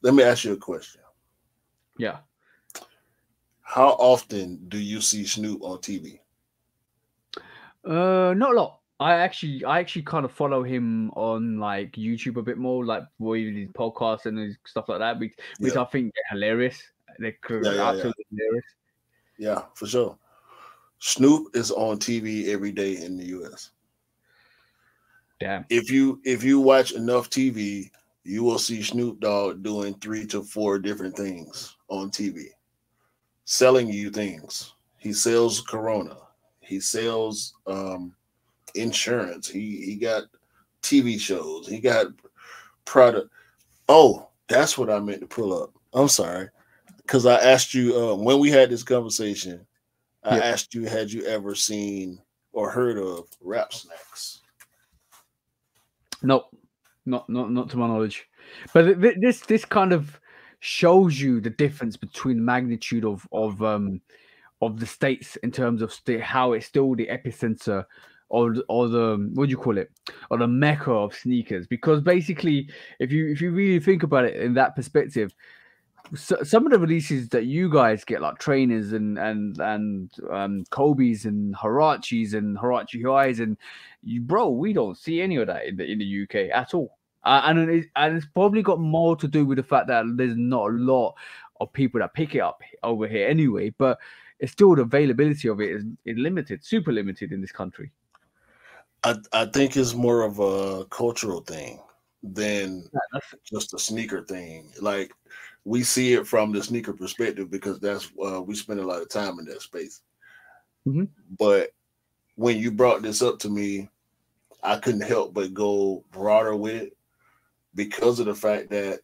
let me ask you a question. Yeah, How often do you see Snoop on TV? uh, not a lot. I actually, I actually kind of follow him on like YouTube a bit more, like with his podcasts and his stuff like that, which, which Yeah. I think are hilarious. They're Yeah, yeah, yeah. absolutely hilarious. Yeah, for sure. Snoop is on TV every day in the US. Damn. If you if you watch enough TV, you will see Snoop Dogg doing three to four different things on TV, selling you things. He sells Corona. He sells um, insurance. He he got TV shows. He got product. Oh, that's what I meant to pull up. I'm sorry, because I asked you uh, when we had this conversation. I Yeah. asked you, had you ever seen or heard of Rap Snacks? No, not not not to my knowledge. But th- th- this this kind of shows you the difference between the magnitude of of um of the states in terms of st- how it's still the epicenter or or the what do you call it? Or the mecca of sneakers. Because basically if you if you really think about it in that perspective so, some of the releases that you guys get like trainers and and and um kobe's and huaraches and huarache highs and you, bro we don't see any of that in the in the uk at all uh, and it, and it's probably got more to do with the fact that there's not a lot of people that pick it up over here anyway but it's still the availability of it is, is limited super limited in this country I, I think it's more of a cultural thing than Yeah, just a sneaker thing. Like we see it from the sneaker perspective because that's uh, we spend a lot of time in that space. Mhm. But when you brought this up to me, I couldn't help but go broader with it because of the fact that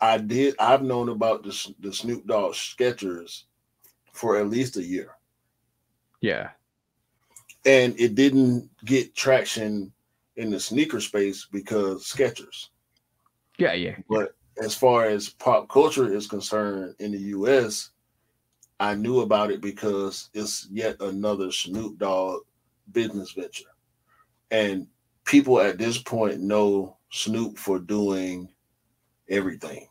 I did I've known about the, the Snoop Dogg Skechers for at least a year. Yeah. And it didn't get traction in the sneaker space because Skechers. Yeah, yeah. But as far as pop culture is concerned in the US, I knew about it because it's yet another Snoop Dogg business venture. And people at this point know Snoop for doing everything.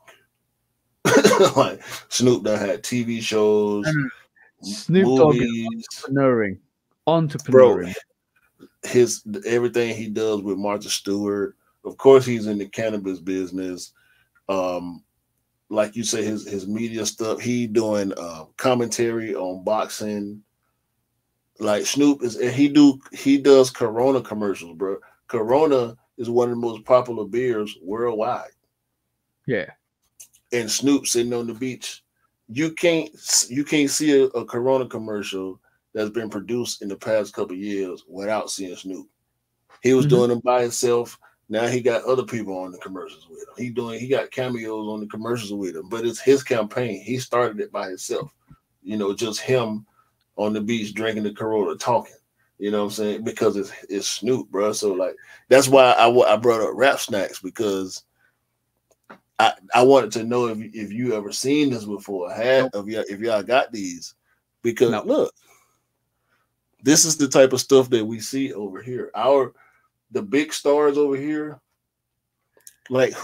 like Snoop that had TV shows, Snoop Dogg entrepreneuring, entrepreneuring. Bro, his everything he does with Martha Stewart. Of course, he's in the cannabis business. Um, like you say, his his media stuff. He doing uh, commentary on boxing. Like Snoop is, and he do he does Corona commercials, bro. Corona is one of the most popular beers worldwide. Yeah. And Snoop sitting on the beach. You can't you can't see a, a Corona commercial that's been produced in the past couple years without seeing Snoop. He was mm-hmm. doing them by himself. Now he got other people on the commercials with him. He doing he got cameos on the commercials with him, but it's his campaign. He started it by himself. You know, just him on the beach drinking the Corona, talking. You know what I'm saying? Because it's it's Snoop, bro. So like that's why I I brought up rap snacks because I I wanted to know if if you ever seen this before, had if y'all if y'all got these because no. look, this is the type of stuff that we see over here. Our the big stars over here, like who